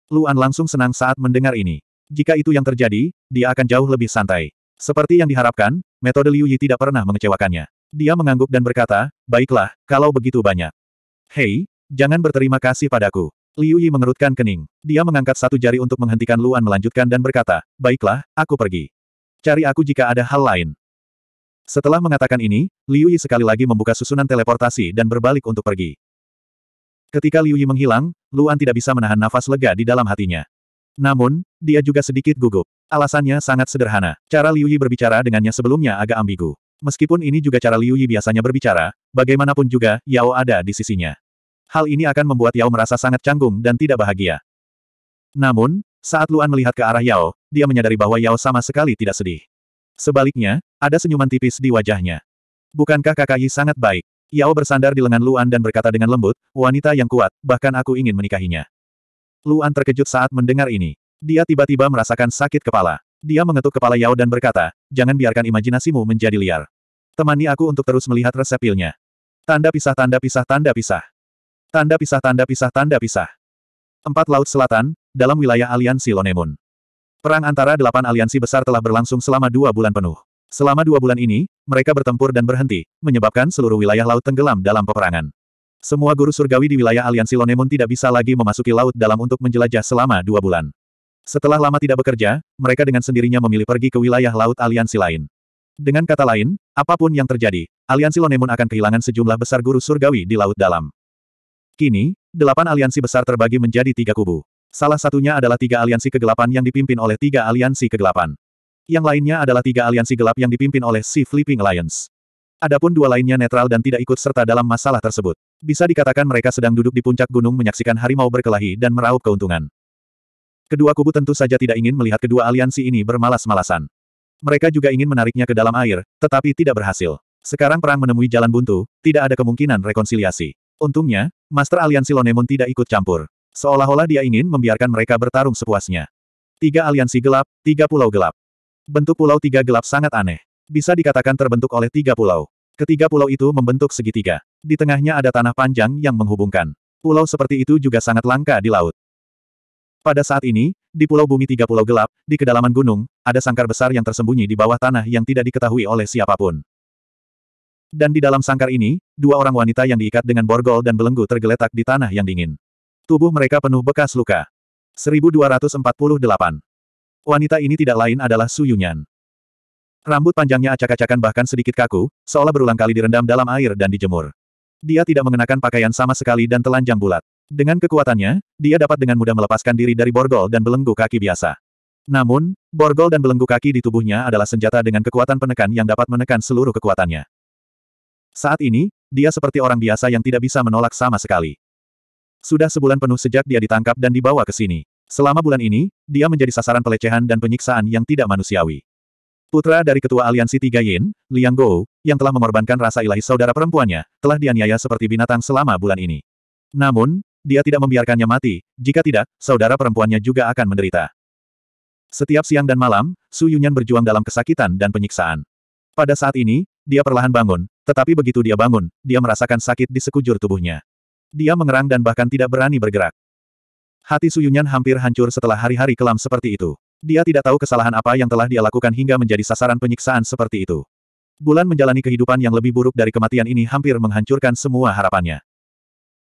Luan langsung senang saat mendengar ini. Jika itu yang terjadi, dia akan jauh lebih santai. Seperti yang diharapkan, metode Liu Yi tidak pernah mengecewakannya. Dia mengangguk dan berkata, baiklah, kalau begitu banyak. Hei, jangan berterima kasih padaku. Liu Yi mengerutkan kening. Dia mengangkat satu jari untuk menghentikan Luan melanjutkan dan berkata, baiklah, aku pergi. Cari aku jika ada hal lain. Setelah mengatakan ini, Liu Yi sekali lagi membuka susunan teleportasi dan berbalik untuk pergi. Ketika Liu Yi menghilang, Luan tidak bisa menahan nafas lega di dalam hatinya. Namun, dia juga sedikit gugup. Alasannya sangat sederhana. Cara Liu Yi berbicara dengannya sebelumnya agak ambigu. Meskipun ini juga cara Liu Yi biasanya berbicara, bagaimanapun juga, Yao ada di sisinya. Hal ini akan membuat Yao merasa sangat canggung dan tidak bahagia. Namun, saat Luan melihat ke arah Yao, dia menyadari bahwa Yao sama sekali tidak sedih. Sebaliknya, ada senyuman tipis di wajahnya. Bukankah kakak sangat baik? Yao bersandar di lengan Luan dan berkata dengan lembut, wanita yang kuat, bahkan aku ingin menikahinya. Luan terkejut saat mendengar ini. Dia tiba-tiba merasakan sakit kepala. Dia mengetuk kepala Yao dan berkata, jangan biarkan imajinasimu menjadi liar. Temani aku untuk terus melihat resep pilnya. Tanda pisah tanda pisah tanda pisah. Tanda pisah tanda pisah tanda pisah. Empat Laut Selatan, dalam wilayah aliansi Lonemun. Perang antara delapan aliansi besar telah berlangsung selama dua bulan penuh. Selama dua bulan ini, mereka bertempur dan berhenti, menyebabkan seluruh wilayah laut tenggelam dalam peperangan. Semua guru surgawi di wilayah aliansi Lonemun tidak bisa lagi memasuki laut dalam untuk menjelajah selama dua bulan. Setelah lama tidak bekerja, mereka dengan sendirinya memilih pergi ke wilayah laut aliansi lain. Dengan kata lain, apa pun yang terjadi, aliansi Lonemun akan kehilangan sejumlah besar guru surgawi di laut dalam. Kini, delapan aliansi besar terbagi menjadi tiga kubu. Salah satunya adalah tiga aliansi kegelapan yang dipimpin oleh tiga aliansi kegelapan. Yang lainnya adalah tiga aliansi gelap yang dipimpin oleh Sea Flipping Alliance. Adapun dua lainnya netral dan tidak ikut serta dalam masalah tersebut. Bisa dikatakan mereka sedang duduk di puncak gunung menyaksikan harimau berkelahi dan meraup keuntungan. Kedua kubu tentu saja tidak ingin melihat kedua aliansi ini bermalas-malasan. Mereka juga ingin menariknya ke dalam air, tetapi tidak berhasil. Sekarang perang menemui jalan buntu, tidak ada kemungkinan rekonsiliasi. Untungnya, Master Aliansi Lonemon tidak ikut campur. Seolah-olah dia ingin membiarkan mereka bertarung sepuasnya. Tiga aliansi gelap, tiga pulau gelap. Bentuk pulau tiga gelap sangat aneh. Bisa dikatakan terbentuk oleh tiga pulau. Ketiga pulau itu membentuk segitiga. Di tengahnya ada tanah panjang yang menghubungkan. Pulau seperti itu juga sangat langka di laut. Pada saat ini, di Pulau Bumi Tiga Pulau Gelap, di kedalaman gunung, ada sangkar besar yang tersembunyi di bawah tanah yang tidak diketahui oleh siapa pun. Dan di dalam sangkar ini, dua orang wanita yang diikat dengan borgol dan belenggu tergeletak di tanah yang dingin. Tubuh mereka penuh bekas luka. 1248. Wanita ini tidak lain adalah Su Yunyan. Rambut panjangnya acak-acakan bahkan sedikit kaku, seolah berulang kali direndam dalam air dan dijemur. Dia tidak mengenakan pakaian sama sekali dan telanjang bulat. Dengan kekuatannya, dia dapat dengan mudah melepaskan diri dari borgol dan belenggu kaki biasa. Namun, borgol dan belenggu kaki di tubuhnya adalah senjata dengan kekuatan penekan yang dapat menekan seluruh kekuatannya. Saat ini, dia seperti orang biasa yang tidak bisa menolak sama sekali. Sudah sebulan penuh sejak dia ditangkap dan dibawa ke sini. Selama bulan ini, dia menjadi sasaran pelecehan dan penyiksaan yang tidak manusiawi. Putra dari ketua aliansi Tiga Yin, Liang Gou, yang telah mengorbankan rasa ilahi saudara perempuannya, telah dianiaya seperti binatang selama bulan ini. Namun, dia tidak membiarkannya mati, jika tidak, saudara perempuannya juga akan menderita. Setiap siang dan malam, Su Yunyan berjuang dalam kesakitan dan penyiksaan. Pada saat ini, dia perlahan bangun, tetapi begitu dia bangun, dia merasakan sakit di sekujur tubuhnya. Dia mengerang dan bahkan tidak berani bergerak. Hati Suyunyan hampir hancur setelah hari-hari kelam seperti itu. Dia tidak tahu kesalahan apa yang telah dia lakukan hingga menjadi sasaran penyiksaan seperti itu. Bulan menjalani kehidupan yang lebih buruk dari kematian ini hampir menghancurkan semua harapannya.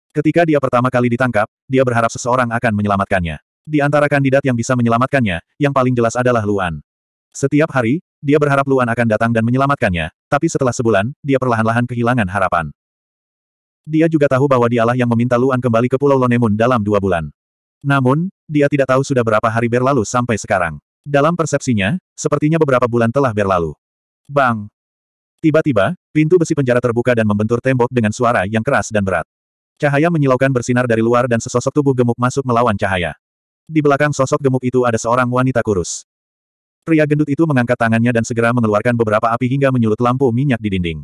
Ketika dia pertama kali ditangkap, dia berharap seseorang akan menyelamatkannya. Di antara kandidat yang bisa menyelamatkannya, yang paling jelas adalah Luan. Setiap hari, dia berharap Luan akan datang dan menyelamatkannya, tapi setelah sebulan, dia perlahan-lahan kehilangan harapan. Dia juga tahu bahwa dialah yang meminta Luan kembali ke Pulau Lonemun dalam dua bulan. Namun, dia tidak tahu sudah berapa hari berlalu sampai sekarang. Dalam persepsinya, sepertinya beberapa bulan telah berlalu. Bang! Tiba-tiba, pintu besi penjara terbuka dan membentur tembok dengan suara yang keras dan berat. Cahaya menyilaukan bersinar dari luar dan sesosok tubuh gemuk masuk melawan cahaya. Di belakang sosok gemuk itu ada seorang wanita kurus. Pria gendut itu mengangkat tangannya dan segera mengeluarkan beberapa api hingga menyulut lampu minyak di dinding.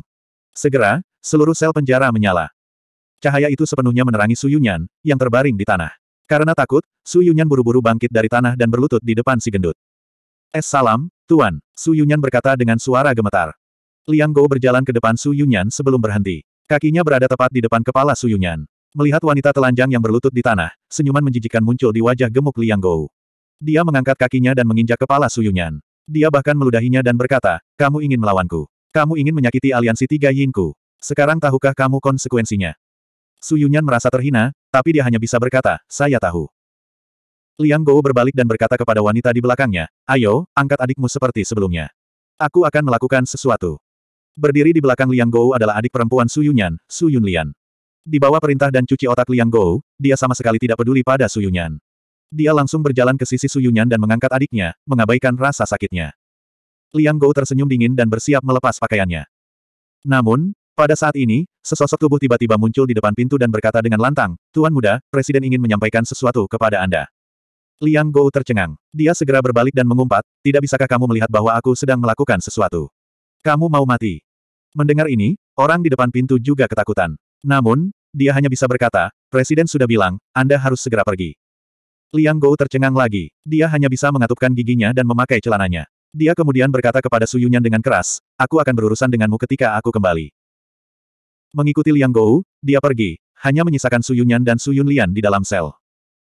Segera, seluruh sel penjara menyala. Cahaya itu sepenuhnya menerangi Su Yunyan, yang terbaring di tanah. Karena takut, Su Yunyan buru-buru bangkit dari tanah dan berlutut di depan si gendut. Es salam, Tuan, Su Yunyan berkata dengan suara gemetar. Liang Gou berjalan ke depan Su Yunyan sebelum berhenti. Kakinya berada tepat di depan kepala Su Yunyan. Melihat wanita telanjang yang berlutut di tanah, senyuman menjijikan muncul di wajah gemuk Liang Gou. Dia mengangkat kakinya dan menginjak kepala Suyunyan. Dia bahkan meludahinya dan berkata, kamu ingin melawanku. Kamu ingin menyakiti aliansi tiga yinku. Sekarang tahukah kamu konsekuensinya? Suyunyan merasa terhina, tapi dia hanya bisa berkata, saya tahu. Liang Gou berbalik dan berkata kepada wanita di belakangnya, ayo, angkat adikmu seperti sebelumnya. Aku akan melakukan sesuatu. Berdiri di belakang Liang Gou adalah adik perempuan Su Yunyan, Su Yunlian. Di bawah perintah dan cuci otak Liang Gou, dia sama sekali tidak peduli pada Su Yunyan. Dia langsung berjalan ke sisi Su Yunyan dan mengangkat adiknya, mengabaikan rasa sakitnya. Liang Gou tersenyum dingin dan bersiap melepas pakaiannya. Namun, pada saat ini, sesosok tubuh tiba-tiba muncul di depan pintu dan berkata dengan lantang, Tuan Muda, Presiden ingin menyampaikan sesuatu kepada Anda. Liang Gou tercengang. Dia segera berbalik dan mengumpat, tidak bisakah kamu melihat bahwa aku sedang melakukan sesuatu? Kamu mau mati. Mendengar ini, orang di depan pintu juga ketakutan. Namun, dia hanya bisa berkata, Presiden sudah bilang, Anda harus segera pergi. Liang Gou tercengang lagi. Dia hanya bisa mengatupkan giginya dan memakai celananya. Dia kemudian berkata kepada Su Yunyan dengan keras, aku akan berurusan denganmu ketika aku kembali. Mengikuti Liang Gou, dia pergi, hanya menyisakan Su Yunyan dan Su Yunlian di dalam sel.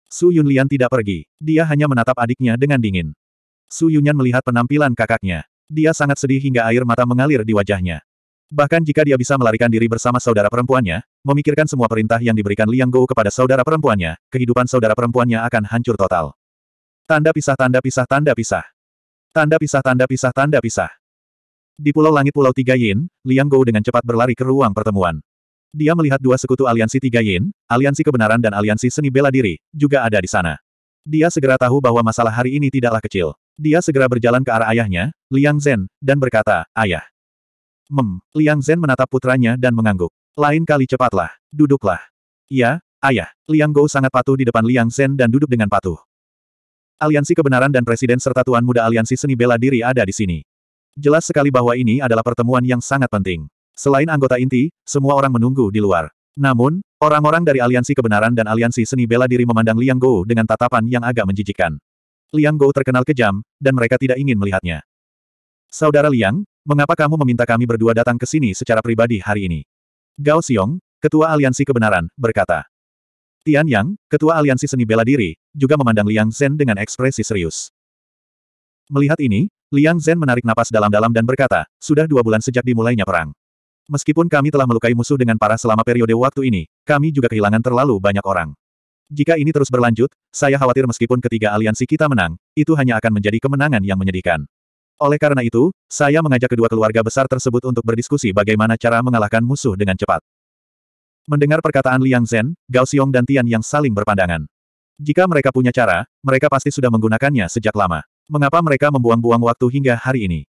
Su Yunlian tidak pergi. Dia hanya menatap adiknya dengan dingin. Su Yunyan melihat penampilan kakaknya. Dia sangat sedih hingga air mata mengalir di wajahnya. Bahkan jika dia bisa melarikan diri bersama saudara perempuannya, memikirkan semua perintah yang diberikan Liang Gou kepada saudara perempuannya, kehidupan saudara perempuannya akan hancur total. Tanda pisah tanda pisah tanda pisah. Tanda pisah tanda pisah tanda pisah. Di Pulau Langit Pulau Tiga Yin, Liang Gou dengan cepat berlari ke ruang pertemuan. Dia melihat dua sekutu aliansi Tiga Yin, aliansi kebenaran dan aliansi seni bela diri, juga ada di sana. Dia segera tahu bahwa masalah hari ini tidaklah kecil. Dia segera berjalan ke arah ayahnya, Liang Zhen, dan berkata, Ayah. Mem, Liang Zhen menatap putranya dan mengangguk. Lain kali cepatlah, duduklah. Ya, ayah. Liang Gou sangat patuh di depan Liang Zhen dan duduk dengan patuh. Aliansi kebenaran dan presiden serta tuan muda aliansi seni bela diri ada di sini. Jelas sekali bahwa ini adalah pertemuan yang sangat penting. Selain anggota inti, semua orang menunggu di luar. Namun, orang-orang dari Aliansi Kebenaran dan Aliansi Seni Bela Diri memandang Liang Gou dengan tatapan yang agak menjijikkan. Liang Gou terkenal kejam, dan mereka tidak ingin melihatnya. Saudara Liang, mengapa kamu meminta kami berdua datang ke sini secara pribadi hari ini? Gao Xiong, Ketua Aliansi Kebenaran, berkata. Tian Yang, Ketua Aliansi Seni Bela Diri, juga memandang Liang Zhen dengan ekspresi serius. Melihat ini, Liang Zhen menarik napas dalam-dalam dan berkata, sudah dua bulan sejak dimulainya perang. Meskipun kami telah melukai musuh dengan parah selama periode waktu ini, kami juga kehilangan terlalu banyak orang. Jika ini terus berlanjut, saya khawatir meskipun ketiga aliansi kita menang, itu hanya akan menjadi kemenangan yang menyedihkan. Oleh karena itu, saya mengajak kedua keluarga besar tersebut untuk berdiskusi bagaimana cara mengalahkan musuh dengan cepat. Mendengar perkataan Liang Zhen, Gao Xiong dan Tian yang saling berpandangan. Jika mereka punya cara, mereka pasti sudah menggunakannya sejak lama. Mengapa mereka membuang-buang waktu hingga hari ini?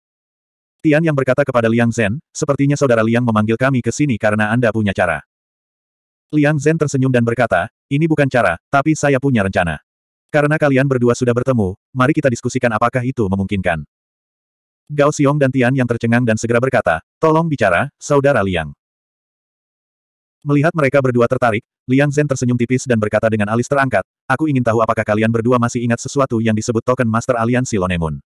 Tian yang berkata kepada Liang Zhen, sepertinya saudara Liang memanggil kami ke sini karena Anda punya cara. Liang Zhen tersenyum dan berkata, ini bukan cara, tapi saya punya rencana. Karena kalian berdua sudah bertemu, mari kita diskusikan apakah itu memungkinkan. Gao Xiong dan Tian yang tercengang dan segera berkata, tolong bicara, saudara Liang. Melihat mereka berdua tertarik, Liang Zhen tersenyum tipis dan berkata dengan alis terangkat, aku ingin tahu apakah kalian berdua masih ingat sesuatu yang disebut token Master Aliansi Lonemun.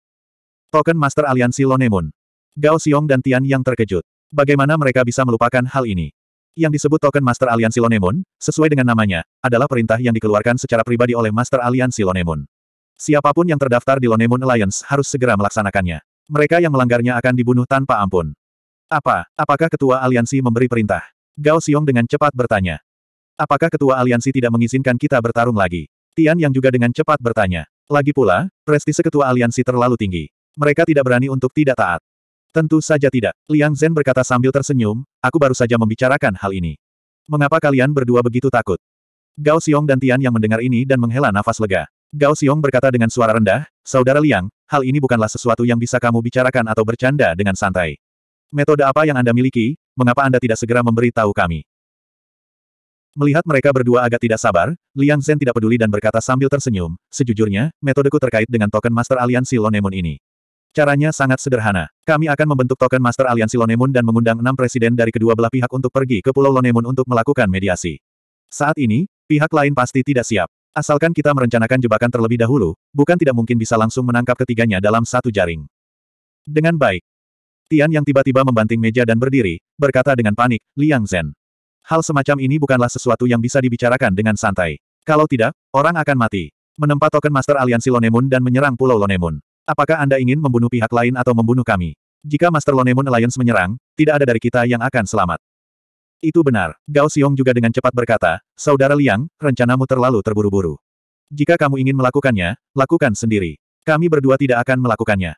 Token Master Aliansi Lonemun. Gao Xiong dan Tian yang terkejut. Bagaimana mereka bisa melupakan hal ini? Yang disebut token Master Aliansi Lonemon, sesuai dengan namanya, adalah perintah yang dikeluarkan secara pribadi oleh Master Aliansi Lonemon. Siapa pun yang terdaftar di Lonemon Alliance harus segera melaksanakannya. Mereka yang melanggarnya akan dibunuh tanpa ampun. Apa? Apakah ketua aliansi memberi perintah? Gao Xiong dengan cepat bertanya. Apakah ketua aliansi tidak mengizinkan kita bertarung lagi? Tian yang juga dengan cepat bertanya. Lagi pula, prestise ketua aliansi terlalu tinggi. Mereka tidak berani untuk tidak taat. Tentu saja tidak. Liang Zhen berkata sambil tersenyum, aku baru saja membicarakan hal ini. Mengapa kalian berdua begitu takut? Gao Xiong dan Tian yang mendengar ini dan menghela nafas lega. Gao Xiong berkata dengan suara rendah, Saudara Liang, hal ini bukanlah sesuatu yang bisa kamu bicarakan atau bercanda dengan santai. Metode apa yang Anda miliki, mengapa Anda tidak segera memberitahu kami? Melihat mereka berdua agak tidak sabar, Liang Zhen tidak peduli dan berkata sambil tersenyum, sejujurnya, metodeku terkait dengan token Master Aliansi Lonemon ini. Caranya sangat sederhana. Kami akan membentuk token Master Aliansi Lonemun dan mengundang enam presiden dari kedua belah pihak untuk pergi ke Pulau Lonemun untuk melakukan mediasi. Saat ini, pihak lain pasti tidak siap. Asalkan kita merencanakan jebakan terlebih dahulu, bukan tidak mungkin bisa langsung menangkap ketiganya dalam satu jaring. Dengan baik. Tian yang tiba-tiba membanting meja dan berdiri, berkata dengan panik, Liang Zhen. Hal semacam ini bukanlah sesuatu yang bisa dibicarakan dengan santai. Kalau tidak, orang akan mati. Menempat token Master Aliansi Lonemun dan menyerang Pulau Lonemun. Apakah Anda ingin membunuh pihak lain atau membunuh kami? Jika Master Lonemon Alliance menyerang, tidak ada dari kita yang akan selamat. Itu benar. Gao Xiong juga dengan cepat berkata, Saudara Liang, rencanamu terlalu terburu-buru. Jika kamu ingin melakukannya, lakukan sendiri. Kami berdua tidak akan melakukannya.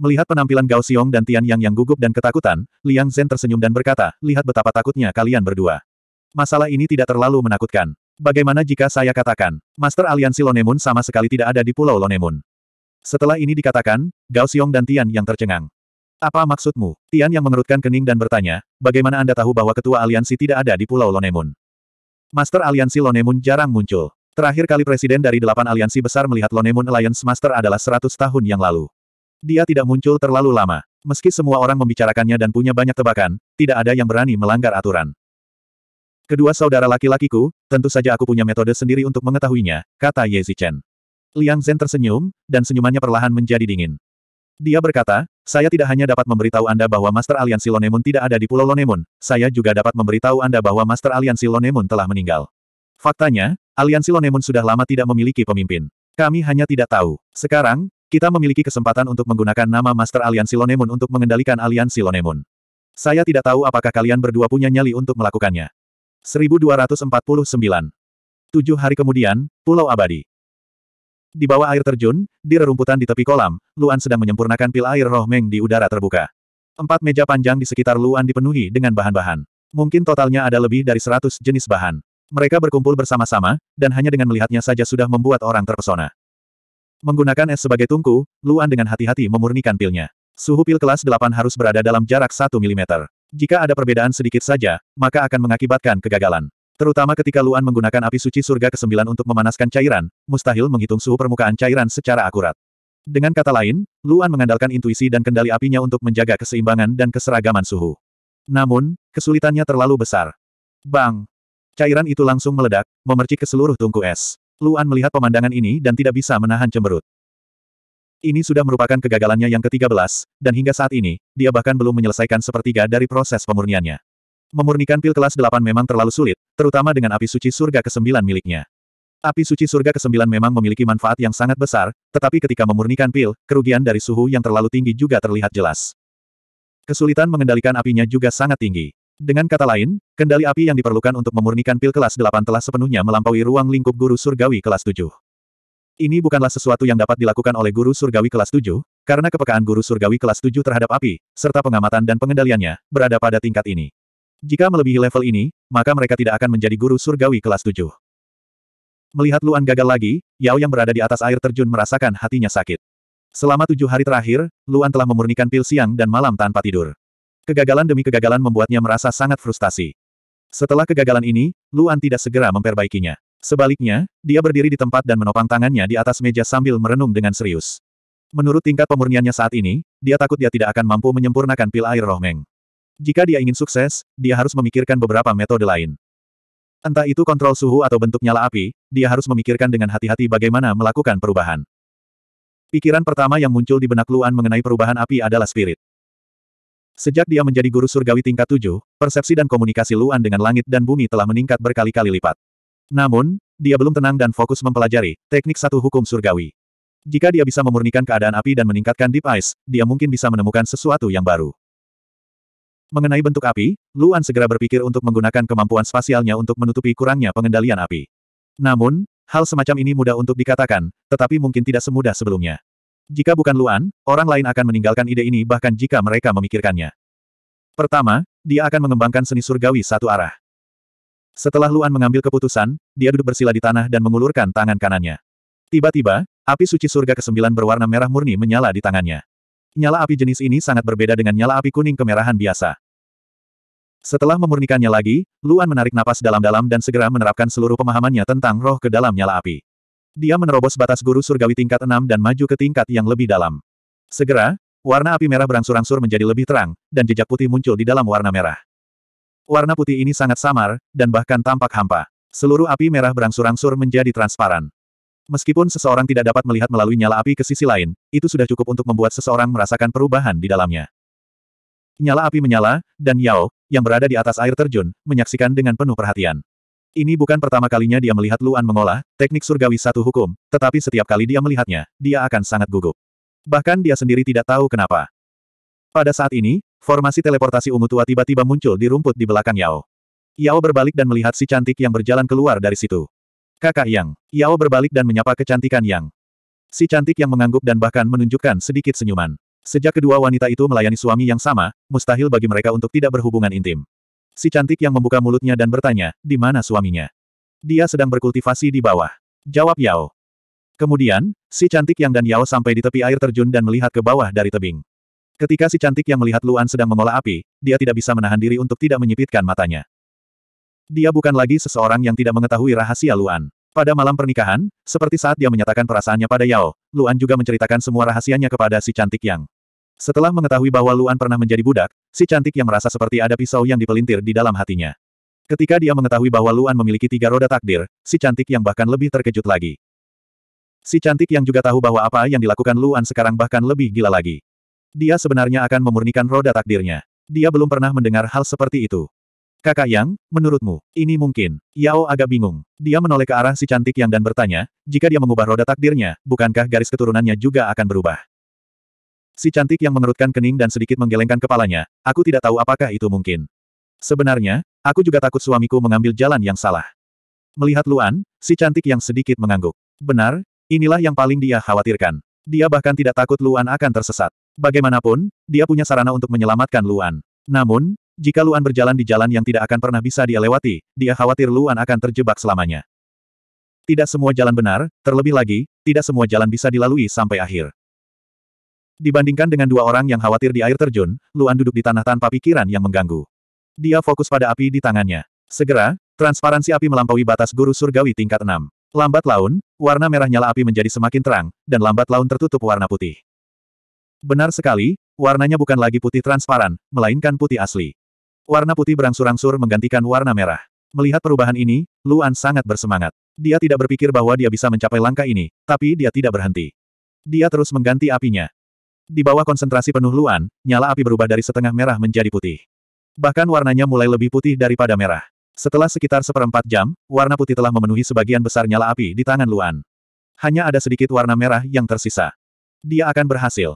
Melihat penampilan Gao Xiong dan Tian Yang yang gugup dan ketakutan, Liang Zhen tersenyum dan berkata, lihat betapa takutnya kalian berdua. Masalah ini tidak terlalu menakutkan. Bagaimana jika saya katakan, Master Aliansi Lonemun sama sekali tidak ada di Pulau Lonemun? Setelah ini dikatakan, Gao Xiong dan Tian yang tercengang. Apa maksudmu? Tian yang mengerutkan kening dan bertanya, bagaimana Anda tahu bahwa ketua aliansi tidak ada di Pulau Lonemun? Master aliansi Lonemun jarang muncul. Terakhir kali presiden dari delapan aliansi besar melihat Lonemon Alliance Master adalah 100 tahun yang lalu. Dia tidak muncul terlalu lama. Meski semua orang membicarakannya dan punya banyak tebakan, tidak ada yang berani melanggar aturan. Kedua saudara laki-lakiku, tentu saja aku punya metode sendiri untuk mengetahuinya, kata Ye Zichen. Liang Zhen tersenyum, dan senyumannya perlahan menjadi dingin. Dia berkata, saya tidak hanya dapat memberitahu Anda bahwa Master Aliansi Lonemon tidak ada di Pulau Lonemon, saya juga dapat memberitahu Anda bahwa Master Aliansi Lonemon telah meninggal. Faktanya, aliansi Lonemon sudah lama tidak memiliki pemimpin. Kami hanya tidak tahu. Sekarang, kita memiliki kesempatan untuk menggunakan nama Master Aliansi Lonemon untuk mengendalikan aliansi Lonemon. Saya tidak tahu apakah kalian berdua punya nyali untuk melakukannya. 1249. Tujuh hari kemudian, Pulau Abadi. Di bawah air terjun, di rerumputan di tepi kolam, Luan sedang menyempurnakan pil air roh Meng di udara terbuka. Empat meja panjang di sekitar Luan dipenuhi dengan bahan-bahan. Mungkin totalnya ada lebih dari seratus jenis bahan. Mereka berkumpul bersama-sama, dan hanya dengan melihatnya saja sudah membuat orang terpesona. Menggunakan es sebagai tungku, Luan dengan hati-hati memurnikan pilnya. Suhu pil kelas 8 harus berada dalam jarak 1 mm. Jika ada perbedaan sedikit saja, maka akan mengakibatkan kegagalan. Terutama ketika Luan menggunakan api suci surga ke-9 untuk memanaskan cairan, mustahil menghitung suhu permukaan cairan secara akurat. Dengan kata lain, Luan mengandalkan intuisi dan kendali apinya untuk menjaga keseimbangan dan keseragaman suhu. Namun, kesulitannya terlalu besar. Bang! Cairan itu langsung meledak, memercik ke seluruh tungku es. Luan melihat pemandangan ini dan tidak bisa menahan cemberut. Ini sudah merupakan kegagalannya yang ke-13, dan hingga saat ini, dia bahkan belum menyelesaikan sepertiga dari proses pemurniannya. Memurnikan pil kelas 8 memang terlalu sulit, terutama dengan api suci surga ke-9 miliknya. Api suci surga ke-9 memang memiliki manfaat yang sangat besar, tetapi ketika memurnikan pil, kerugian dari suhu yang terlalu tinggi juga terlihat jelas. Kesulitan mengendalikan apinya juga sangat tinggi. Dengan kata lain, kendali api yang diperlukan untuk memurnikan pil kelas 8 telah sepenuhnya melampaui ruang lingkup guru surgawi kelas 7. Ini bukanlah sesuatu yang dapat dilakukan oleh guru surgawi kelas 7, karena kepekaan guru surgawi kelas 7 terhadap api, serta pengamatan dan pengendaliannya, berada pada tingkat ini. Jika melebihi level ini, maka mereka tidak akan menjadi guru surgawi kelas 7. Melihat Luan gagal lagi, Yao yang berada di atas air terjun merasakan hatinya sakit. Selama tujuh hari terakhir, Luan telah memurnikan pil siang dan malam tanpa tidur. Kegagalan demi kegagalan membuatnya merasa sangat frustasi. Setelah kegagalan ini, Luan tidak segera memperbaikinya. Sebaliknya, dia berdiri di tempat dan menopang tangannya di atas meja sambil merenung dengan serius. Menurut tingkat pemurniannya saat ini, dia takut dia tidak akan mampu menyempurnakan pil air roh Meng. Jika dia ingin sukses, dia harus memikirkan beberapa metode lain. Entah itu kontrol suhu atau bentuk nyala api, dia harus memikirkan dengan hati-hati bagaimana melakukan perubahan. Pikiran pertama yang muncul di benak Luan mengenai perubahan api adalah spirit. Sejak dia menjadi guru surgawi tingkat tujuh, persepsi dan komunikasi Luan dengan langit dan bumi telah meningkat berkali-kali lipat. Namun, dia belum tenang dan fokus mempelajari teknik satu hukum surgawi. Jika dia bisa memurnikan keadaan api dan meningkatkan deep ice, dia mungkin bisa menemukan sesuatu yang baru. Mengenai bentuk api, Luan segera berpikir untuk menggunakan kemampuan spasialnya untuk menutupi kurangnya pengendalian api. Namun, hal semacam ini mudah untuk dikatakan, tetapi mungkin tidak semudah sebelumnya. Jika bukan Luan, orang lain akan meninggalkan ide ini bahkan jika mereka memikirkannya. Pertama, dia akan mengembangkan seni surgawi satu arah. Setelah Luan mengambil keputusan, dia duduk bersila di tanah dan mengulurkan tangan kanannya. Tiba-tiba, api suci surga ke-9 berwarna merah murni menyala di tangannya. Nyala api jenis ini sangat berbeda dengan nyala api kuning kemerahan biasa. Setelah memurnikannya lagi, Luan menarik napas dalam-dalam dan segera menerapkan seluruh pemahamannya tentang roh ke dalam nyala api. Dia menerobos batas guru surgawi tingkat 6 dan maju ke tingkat yang lebih dalam. Segera, warna api merah berangsur-angsur menjadi lebih terang, dan jejak putih muncul di dalam warna merah. Warna putih ini sangat samar, dan bahkan tampak hampa. Seluruh api merah berangsur-angsur menjadi transparan. Meskipun seseorang tidak dapat melihat melalui nyala api ke sisi lain, itu sudah cukup untuk membuat seseorang merasakan perubahan di dalamnya. Nyala api menyala, dan Yao, yang berada di atas air terjun, menyaksikan dengan penuh perhatian. Ini bukan pertama kalinya dia melihat Luan mengolah teknik surgawi satu hukum, tetapi setiap kali dia melihatnya, dia akan sangat gugup. Bahkan dia sendiri tidak tahu kenapa. Pada saat ini, formasi teleportasi ungu tua tiba-tiba muncul di rumput di belakang Yao. Yao berbalik dan melihat si cantik yang berjalan keluar dari situ. Kakak Yang. Yao berbalik dan menyapa kecantikan Yang. Si cantik yang mengangguk dan bahkan menunjukkan sedikit senyuman. Sejak kedua wanita itu melayani suami yang sama, mustahil bagi mereka untuk tidak berhubungan intim. Si cantik yang membuka mulutnya dan bertanya, di mana suaminya? Dia sedang berkultivasi di bawah. Jawab Yao. Kemudian, si cantik yang dan Yao sampai di tepi air terjun dan melihat ke bawah dari tebing. Ketika si cantik yang melihat Luan sedang mengolah api, dia tidak bisa menahan diri untuk tidak menyipitkan matanya. Dia bukan lagi seseorang yang tidak mengetahui rahasia Luan. Pada malam pernikahan, seperti saat dia menyatakan perasaannya pada Yao, Luan juga menceritakan semua rahasianya kepada si cantik yang. Setelah mengetahui bahwa Luan pernah menjadi budak, si cantik yang merasa seperti ada pisau yang dipelintir di dalam hatinya. Ketika dia mengetahui bahwa Luan memiliki tiga roda takdir, si cantik yang bahkan lebih terkejut lagi. Si cantik yang juga tahu bahwa apa yang dilakukan Luan sekarang bahkan lebih gila lagi. Dia sebenarnya akan memurnikan roda takdirnya. Dia belum pernah mendengar hal seperti itu. Kakak Yang, menurutmu, ini mungkin? Yao agak bingung. Dia menoleh ke arah si cantik Yang dan bertanya, jika dia mengubah roda takdirnya, bukankah garis keturunannya juga akan berubah? Si cantik yang mengerutkan kening dan sedikit menggelengkan kepalanya, aku tidak tahu apakah itu mungkin. Sebenarnya, aku juga takut suamiku mengambil jalan yang salah. Melihat Luan, si cantik yang sedikit mengangguk. Benar, inilah yang paling dia khawatirkan. Dia bahkan tidak takut Luan akan tersesat. Bagaimanapun, dia punya sarana untuk menyelamatkan Luan. Namun, jika Luan berjalan di jalan yang tidak akan pernah bisa dia lewati, dia khawatir Luan akan terjebak selamanya. Tidak semua jalan benar, terlebih lagi, tidak semua jalan bisa dilalui sampai akhir. Dibandingkan dengan dua orang yang khawatir di air terjun, Luan duduk di tanah tanpa pikiran yang mengganggu. Dia fokus pada api di tangannya. Segera, transparansi api melampaui batas guru surgawi tingkat 6. Lambat laun, warna merah nyala api menjadi semakin terang, dan lambat laun tertutup warna putih. Benar sekali, warnanya bukan lagi putih transparan, melainkan putih asli. Warna putih berangsur-angsur menggantikan warna merah. Melihat perubahan ini, Luan sangat bersemangat. Dia tidak berpikir bahwa dia bisa mencapai langkah ini, tapi dia tidak berhenti. Dia terus mengganti apinya. Di bawah konsentrasi penuh Luan, nyala api berubah dari setengah merah menjadi putih. Bahkan warnanya mulai lebih putih daripada merah. Setelah sekitar seperempat jam, warna putih telah memenuhi sebagian besar nyala api di tangan Luan. Hanya ada sedikit warna merah yang tersisa. Dia akan berhasil.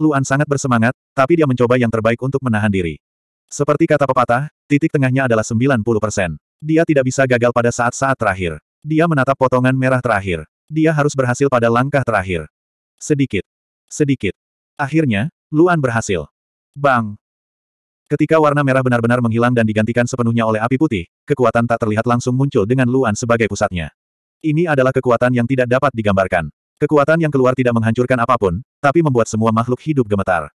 Luan sangat bersemangat, tapi dia mencoba yang terbaik untuk menahan diri. Seperti kata pepatah, titik tengahnya adalah 90%. Dia tidak bisa gagal pada saat-saat terakhir. Dia menatap potongan merah terakhir. Dia harus berhasil pada langkah terakhir. Sedikit. Sedikit. Akhirnya, Luan berhasil. Bang! Ketika warna merah benar-benar menghilang dan digantikan sepenuhnya oleh api putih, kekuatan tak terlihat langsung muncul dengan Luan sebagai pusatnya. Ini adalah kekuatan yang tidak dapat digambarkan. Kekuatan yang keluar tidak menghancurkan apa pun, tapi membuat semua makhluk hidup gemetar.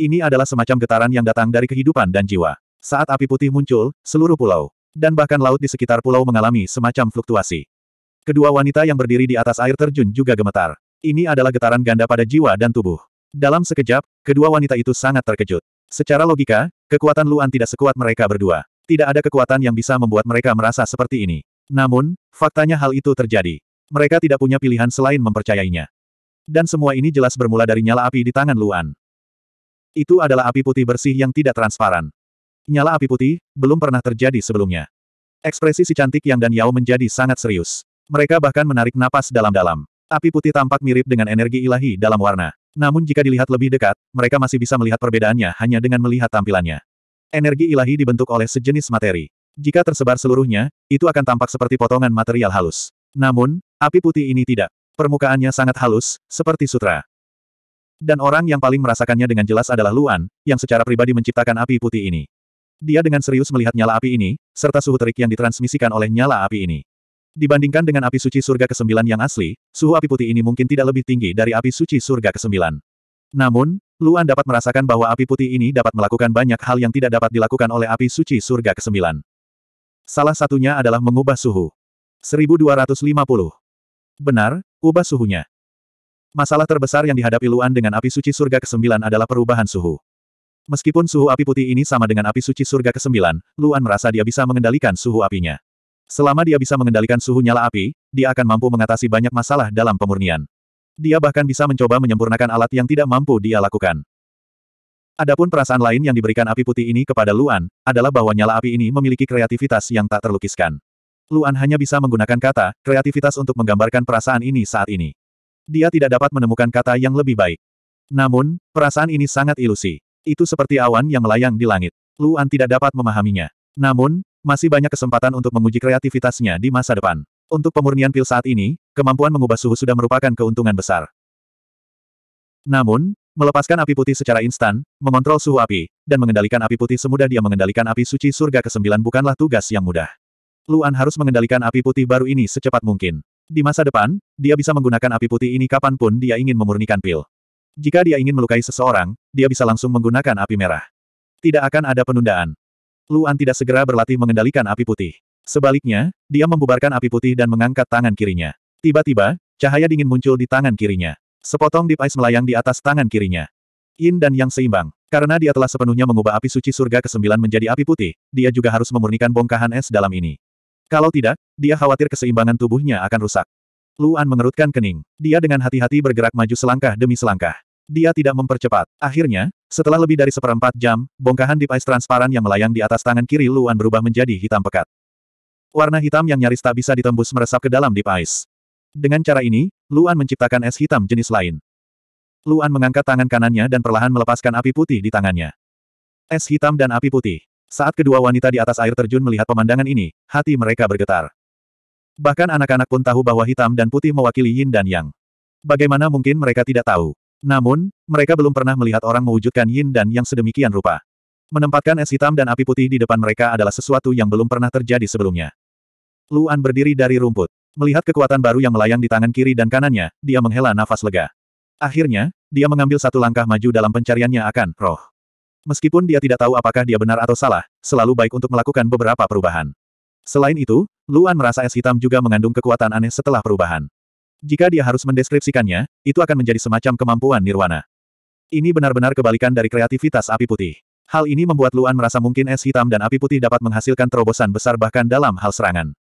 Ini adalah semacam getaran yang datang dari kehidupan dan jiwa. Saat api putih muncul, seluruh pulau, dan bahkan laut di sekitar pulau mengalami semacam fluktuasi. Kedua wanita yang berdiri di atas air terjun juga gemetar. Ini adalah getaran ganda pada jiwa dan tubuh. Dalam sekejap, kedua wanita itu sangat terkejut. Secara logika, kekuatan Luan tidak sekuat mereka berdua. Tidak ada kekuatan yang bisa membuat mereka merasa seperti ini. Namun, faktanya hal itu terjadi. Mereka tidak punya pilihan selain mempercayainya. Dan semua ini jelas bermula dari nyala api di tangan Luan. Itu adalah api putih bersih yang tidak transparan. Nyala api putih, belum pernah terjadi sebelumnya. Ekspresi si cantik Yang dan Yao menjadi sangat serius. Mereka bahkan menarik napas dalam-dalam. Api putih tampak mirip dengan energi ilahi dalam warna. Namun jika dilihat lebih dekat, mereka masih bisa melihat perbedaannya hanya dengan melihat tampilannya. Energi ilahi dibentuk oleh sejenis materi. Jika tersebar seluruhnya, itu akan tampak seperti potongan material halus. Namun, api putih ini tidak. Permukaannya sangat halus, seperti sutra. Dan orang yang paling merasakannya dengan jelas adalah Luan, yang secara pribadi menciptakan api putih ini. Dia dengan serius melihat nyala api ini, serta suhu terik yang ditransmisikan oleh nyala api ini. Dibandingkan dengan api suci surga ke-9 yang asli, suhu api putih ini mungkin tidak lebih tinggi dari api suci surga ke-9. Namun, Luan dapat merasakan bahwa api putih ini dapat melakukan banyak hal yang tidak dapat dilakukan oleh api suci surga ke-9. Salah satunya adalah mengubah suhu. 1250. Benar, ubah suhunya. Masalah terbesar yang dihadapi Luan dengan api suci surga ke-9 adalah perubahan suhu. Meskipun suhu api putih ini sama dengan api suci surga ke-9, Luan merasa dia bisa mengendalikan suhu apinya. Selama dia bisa mengendalikan suhu nyala api, dia akan mampu mengatasi banyak masalah dalam pemurnian. Dia bahkan bisa mencoba menyempurnakan alat yang tidak mampu dia lakukan. Adapun perasaan lain yang diberikan api putih ini kepada Luan, adalah bahwa nyala api ini memiliki kreativitas yang tak terlukiskan. Luan hanya bisa menggunakan kata, kreativitas untuk menggambarkan perasaan ini saat ini. Dia tidak dapat menemukan kata yang lebih baik. Namun, perasaan ini sangat ilusi. Itu seperti awan yang melayang di langit. Luan tidak dapat memahaminya. Namun, masih banyak kesempatan untuk menguji kreativitasnya di masa depan. Untuk pemurnian pil saat ini, kemampuan mengubah suhu sudah merupakan keuntungan besar. Namun, melepaskan api putih secara instan, mengontrol suhu api, dan mengendalikan api putih semudah dia mengendalikan api suci surga ke-9 bukanlah tugas yang mudah. Luan harus mengendalikan api putih baru ini secepat mungkin. Di masa depan, dia bisa menggunakan api putih ini kapan pun dia ingin memurnikan pil. Jika dia ingin melukai seseorang, dia bisa langsung menggunakan api merah. Tidak akan ada penundaan. Luan tidak segera berlatih mengendalikan api putih. Sebaliknya, dia membubarkan api putih dan mengangkat tangan kirinya. Tiba-tiba, cahaya dingin muncul di tangan kirinya. Sepotong deep ice melayang di atas tangan kirinya. Yin dan yang seimbang. Karena dia telah sepenuhnya mengubah api suci surga ke-9 menjadi api putih, dia juga harus memurnikan bongkahan es dalam ini. Kalau tidak, dia khawatir keseimbangan tubuhnya akan rusak. Luan mengerutkan kening. Dia dengan hati-hati bergerak maju selangkah demi selangkah. Dia tidak mempercepat. Akhirnya, setelah lebih dari seperempat jam, bongkahan deep ice transparan yang melayang di atas tangan kiri Luan berubah menjadi hitam pekat. Warna hitam yang nyaris tak bisa ditembus meresap ke dalam deep ice. Dengan cara ini, Luan menciptakan es hitam jenis lain. Luan mengangkat tangan kanannya dan perlahan melepaskan api putih di tangannya. Es hitam dan api putih. Saat kedua wanita di atas air terjun melihat pemandangan ini, hati mereka bergetar. Bahkan anak-anak pun tahu bahwa hitam dan putih mewakili yin dan yang. Bagaimana mungkin mereka tidak tahu? Namun, mereka belum pernah melihat orang mewujudkan yin dan yang sedemikian rupa. Menempatkan es hitam dan api putih di depan mereka adalah sesuatu yang belum pernah terjadi sebelumnya. Luan berdiri dari rumput. Melihat kekuatan baru yang melayang di tangan kiri dan kanannya, dia menghela nafas lega. Akhirnya, dia mengambil satu langkah maju dalam pencariannya akan roh. Meskipun dia tidak tahu apakah dia benar atau salah, selalu baik untuk melakukan beberapa perubahan. Selain itu, Luan merasa es hitam juga mengandung kekuatan aneh setelah perubahan. Jika dia harus mendeskripsikannya, itu akan menjadi semacam kemampuan nirwana. Ini benar-benar kebalikan dari kreativitas api putih. Hal ini membuat Luan merasa mungkin es hitam dan api putih dapat menghasilkan terobosan besar bahkan dalam hal serangan.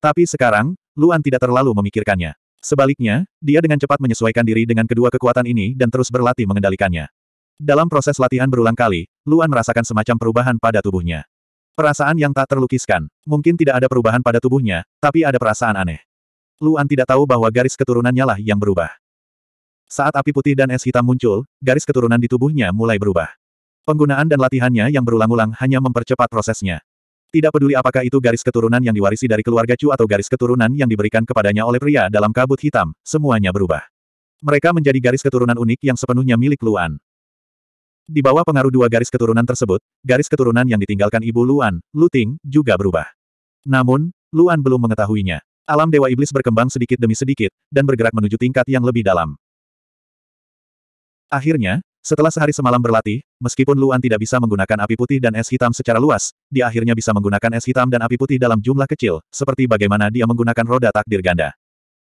Tapi sekarang, Luan tidak terlalu memikirkannya. Sebaliknya, dia dengan cepat menyesuaikan diri dengan kedua kekuatan ini dan terus berlatih mengendalikannya. Dalam proses latihan berulang kali, Luan merasakan semacam perubahan pada tubuhnya. Perasaan yang tak terlukiskan. Mungkin tidak ada perubahan pada tubuhnya, tapi ada perasaan aneh. Luan tidak tahu bahwa garis keturunannya lah yang berubah. Saat api putih dan es hitam muncul, garis keturunan di tubuhnya mulai berubah. Penggunaan dan latihannya yang berulang-ulang hanya mempercepat prosesnya. Tidak peduli apakah itu garis keturunan yang diwarisi dari keluarga Chu atau garis keturunan yang diberikan kepadanya oleh pria dalam kabut hitam, semuanya berubah. Mereka menjadi garis keturunan unik yang sepenuhnya milik Luan. Di bawah pengaruh dua garis keturunan tersebut, garis keturunan yang ditinggalkan ibu Luan, Luting, juga berubah. Namun, Luan belum mengetahuinya. Alam Dewa Iblis berkembang sedikit demi sedikit, dan bergerak menuju tingkat yang lebih dalam. Akhirnya, setelah sehari semalam berlatih, meskipun Luan tidak bisa menggunakan api putih dan es hitam secara luas, dia akhirnya bisa menggunakan es hitam dan api putih dalam jumlah kecil, seperti bagaimana dia menggunakan roda takdir ganda.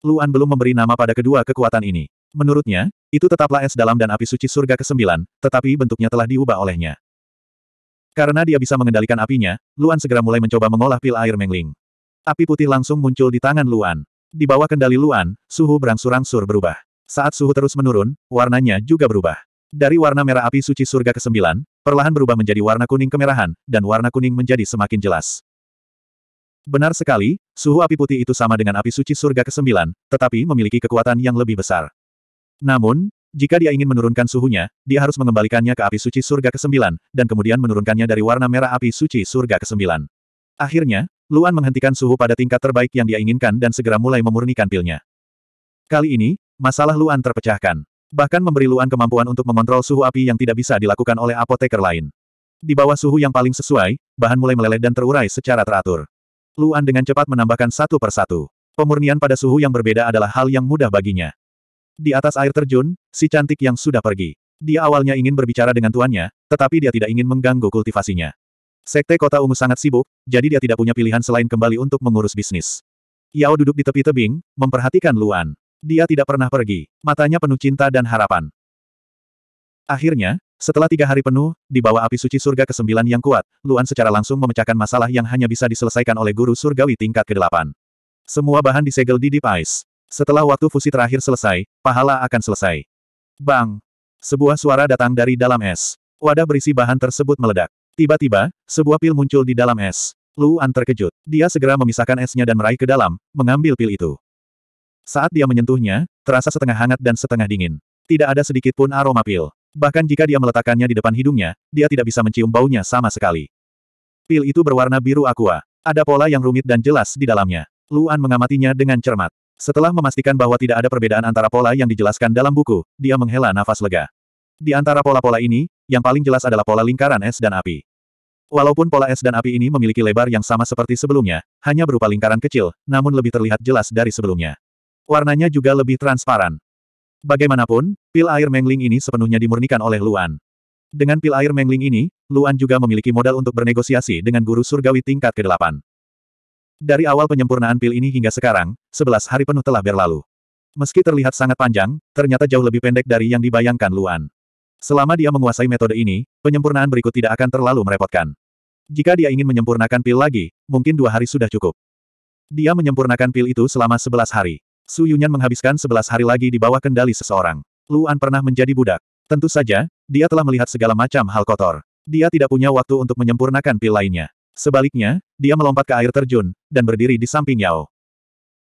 Luan belum memberi nama pada kedua kekuatan ini. Menurutnya, itu tetaplah es dalam dan api suci surga ke-9, tetapi bentuknya telah diubah olehnya. Karena dia bisa mengendalikan apinya, Luan segera mulai mencoba mengolah pil air mengling. Api putih langsung muncul di tangan Luan. Di bawah kendali Luan, suhu berangsur-angsur berubah. Saat suhu terus menurun, warnanya juga berubah. Dari warna merah api suci surga ke-9, perlahan berubah menjadi warna kuning kemerahan, dan warna kuning menjadi semakin jelas. Benar sekali, suhu api putih itu sama dengan api suci surga ke-9, tetapi memiliki kekuatan yang lebih besar. Namun, jika dia ingin menurunkan suhunya, dia harus mengembalikannya ke api suci surga ke-9, dan kemudian menurunkannya dari warna merah api suci surga ke-9. Akhirnya, Luan menghentikan suhu pada tingkat terbaik yang dia inginkan dan segera mulai memurnikan pilnya. Kali ini, masalah Luan terpecahkan. Bahkan memberi Luan kemampuan untuk mengontrol suhu api yang tidak bisa dilakukan oleh apoteker lain. Di bawah suhu yang paling sesuai, bahan mulai meleleh dan terurai secara teratur. Luan dengan cepat menambahkan satu persatu. Pemurnian pada suhu yang berbeda adalah hal yang mudah baginya. Di atas air terjun, si cantik yang sudah pergi. Dia awalnya ingin berbicara dengan tuannya, tetapi dia tidak ingin mengganggu kultivasinya. Sekte kota ungu sangat sibuk, jadi dia tidak punya pilihan selain kembali untuk mengurus bisnis. Yao duduk di tepi tebing, memperhatikan Luan. Dia tidak pernah pergi. Matanya penuh cinta dan harapan. Akhirnya, setelah tiga hari penuh, di bawah api suci surga ke-9 yang kuat, Luan secara langsung memecahkan masalah yang hanya bisa diselesaikan oleh guru surgawi tingkat ke-8. Semua bahan disegel di Deep Ice. Setelah waktu fusi terakhir selesai, pahala akan selesai. Bang! Sebuah suara datang dari dalam es. Wadah berisi bahan tersebut meledak. Tiba-tiba, sebuah pil muncul di dalam es. Luan terkejut. Dia segera memisahkan esnya dan meraih ke dalam, mengambil pil itu. Saat dia menyentuhnya, terasa setengah hangat dan setengah dingin. Tidak ada sedikit pun aroma pil. Bahkan jika dia meletakkannya di depan hidungnya, dia tidak bisa mencium baunya sama sekali. Pil itu berwarna biru aqua. Ada pola yang rumit dan jelas di dalamnya. Luan mengamatinya dengan cermat. Setelah memastikan bahwa tidak ada perbedaan antara pola yang dijelaskan dalam buku, dia menghela nafas lega. Di antara pola-pola ini, yang paling jelas adalah pola lingkaran es dan api. Walaupun pola es dan api ini memiliki lebar yang sama seperti sebelumnya, hanya berupa lingkaran kecil, namun lebih terlihat jelas dari sebelumnya. Warnanya juga lebih transparan. Bagaimanapun, pil air Mengling ini sepenuhnya dimurnikan oleh Luan. Dengan pil air Mengling ini, Luan juga memiliki modal untuk bernegosiasi dengan guru surgawi tingkat ke-8. Dari awal penyempurnaan pil ini hingga sekarang, 11 hari penuh telah berlalu. Meski terlihat sangat panjang, ternyata jauh lebih pendek dari yang dibayangkan Luan. Selama dia menguasai metode ini, penyempurnaan berikut tidak akan terlalu merepotkan. Jika dia ingin menyempurnakan pil lagi, mungkin dua hari sudah cukup. Dia menyempurnakan pil itu selama 11 hari. Su Yunyan menghabiskan 11 hari lagi di bawah kendali seseorang. Luan pernah menjadi budak. Tentu saja, dia telah melihat segala macam hal kotor. Dia tidak punya waktu untuk menyempurnakan pil lainnya. Sebaliknya, dia melompat ke air terjun, dan berdiri di samping Yao.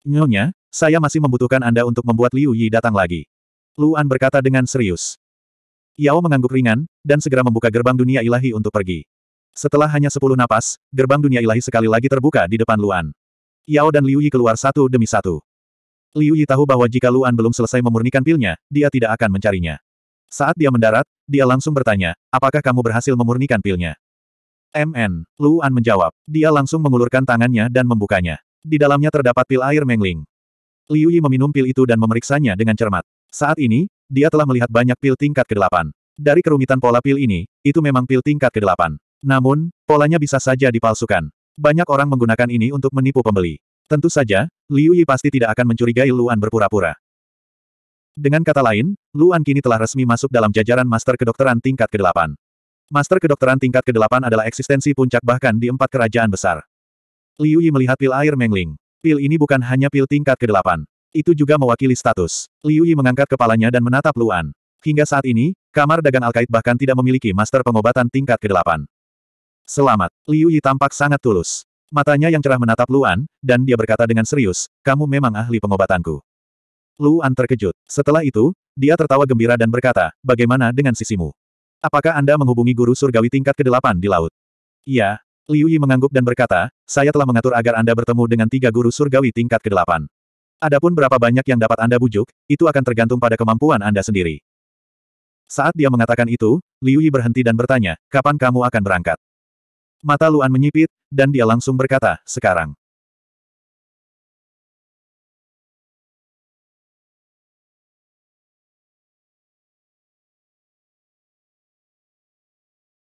Nyonya, saya masih membutuhkan Anda untuk membuat Liu Yi datang lagi. Luan berkata dengan serius. Yao mengangguk ringan, dan segera membuka gerbang dunia ilahi untuk pergi. Setelah hanya sepuluh napas, gerbang dunia ilahi sekali lagi terbuka di depan Luan. Yao dan Liu Yi keluar satu demi satu. Liu Yi tahu bahwa jika Luan belum selesai memurnikan pilnya, dia tidak akan mencarinya. Saat dia mendarat, dia langsung bertanya, apakah kamu berhasil memurnikan pilnya? MN. Luan menjawab. Dia langsung mengulurkan tangannya dan membukanya. Di dalamnya terdapat pil air mengling. Liu Yi meminum pil itu dan memeriksanya dengan cermat. Saat ini, dia telah melihat banyak pil tingkat ke-8. Dari kerumitan pola pil ini, itu memang pil tingkat ke-8. Namun, polanya bisa saja dipalsukan. Banyak orang menggunakan ini untuk menipu pembeli. Tentu saja, Liu Yi pasti tidak akan mencurigai Luan berpura-pura. Dengan kata lain, Luan kini telah resmi masuk dalam jajaran master kedokteran tingkat ke-8. Master kedokteran tingkat ke-8 adalah eksistensi puncak bahkan di empat kerajaan besar. Liu Yi melihat pil air Mengling. Pil ini bukan hanya pil tingkat ke-8. Itu juga mewakili status. Liu Yi mengangkat kepalanya dan menatap Luan. Hingga saat ini, kamar dagang Alkait bahkan tidak memiliki master pengobatan tingkat ke-8. Selamat. Liu Yi tampak sangat tulus. Matanya yang cerah menatap Luan, dan dia berkata dengan serius, kamu memang ahli pengobatanku. Luan terkejut. Setelah itu, dia tertawa gembira dan berkata, bagaimana dengan sisimu? Apakah Anda menghubungi guru surgawi tingkat ke-8 di laut? Iya. Liu Yi mengangguk dan berkata, saya telah mengatur agar Anda bertemu dengan tiga guru surgawi tingkat ke-8. Adapun berapa banyak yang dapat Anda bujuk, itu akan tergantung pada kemampuan Anda sendiri. Saat dia mengatakan itu, Liu Yi berhenti dan bertanya, kapan kamu akan berangkat? Mata Luan menyipit, dan dia langsung berkata, sekarang.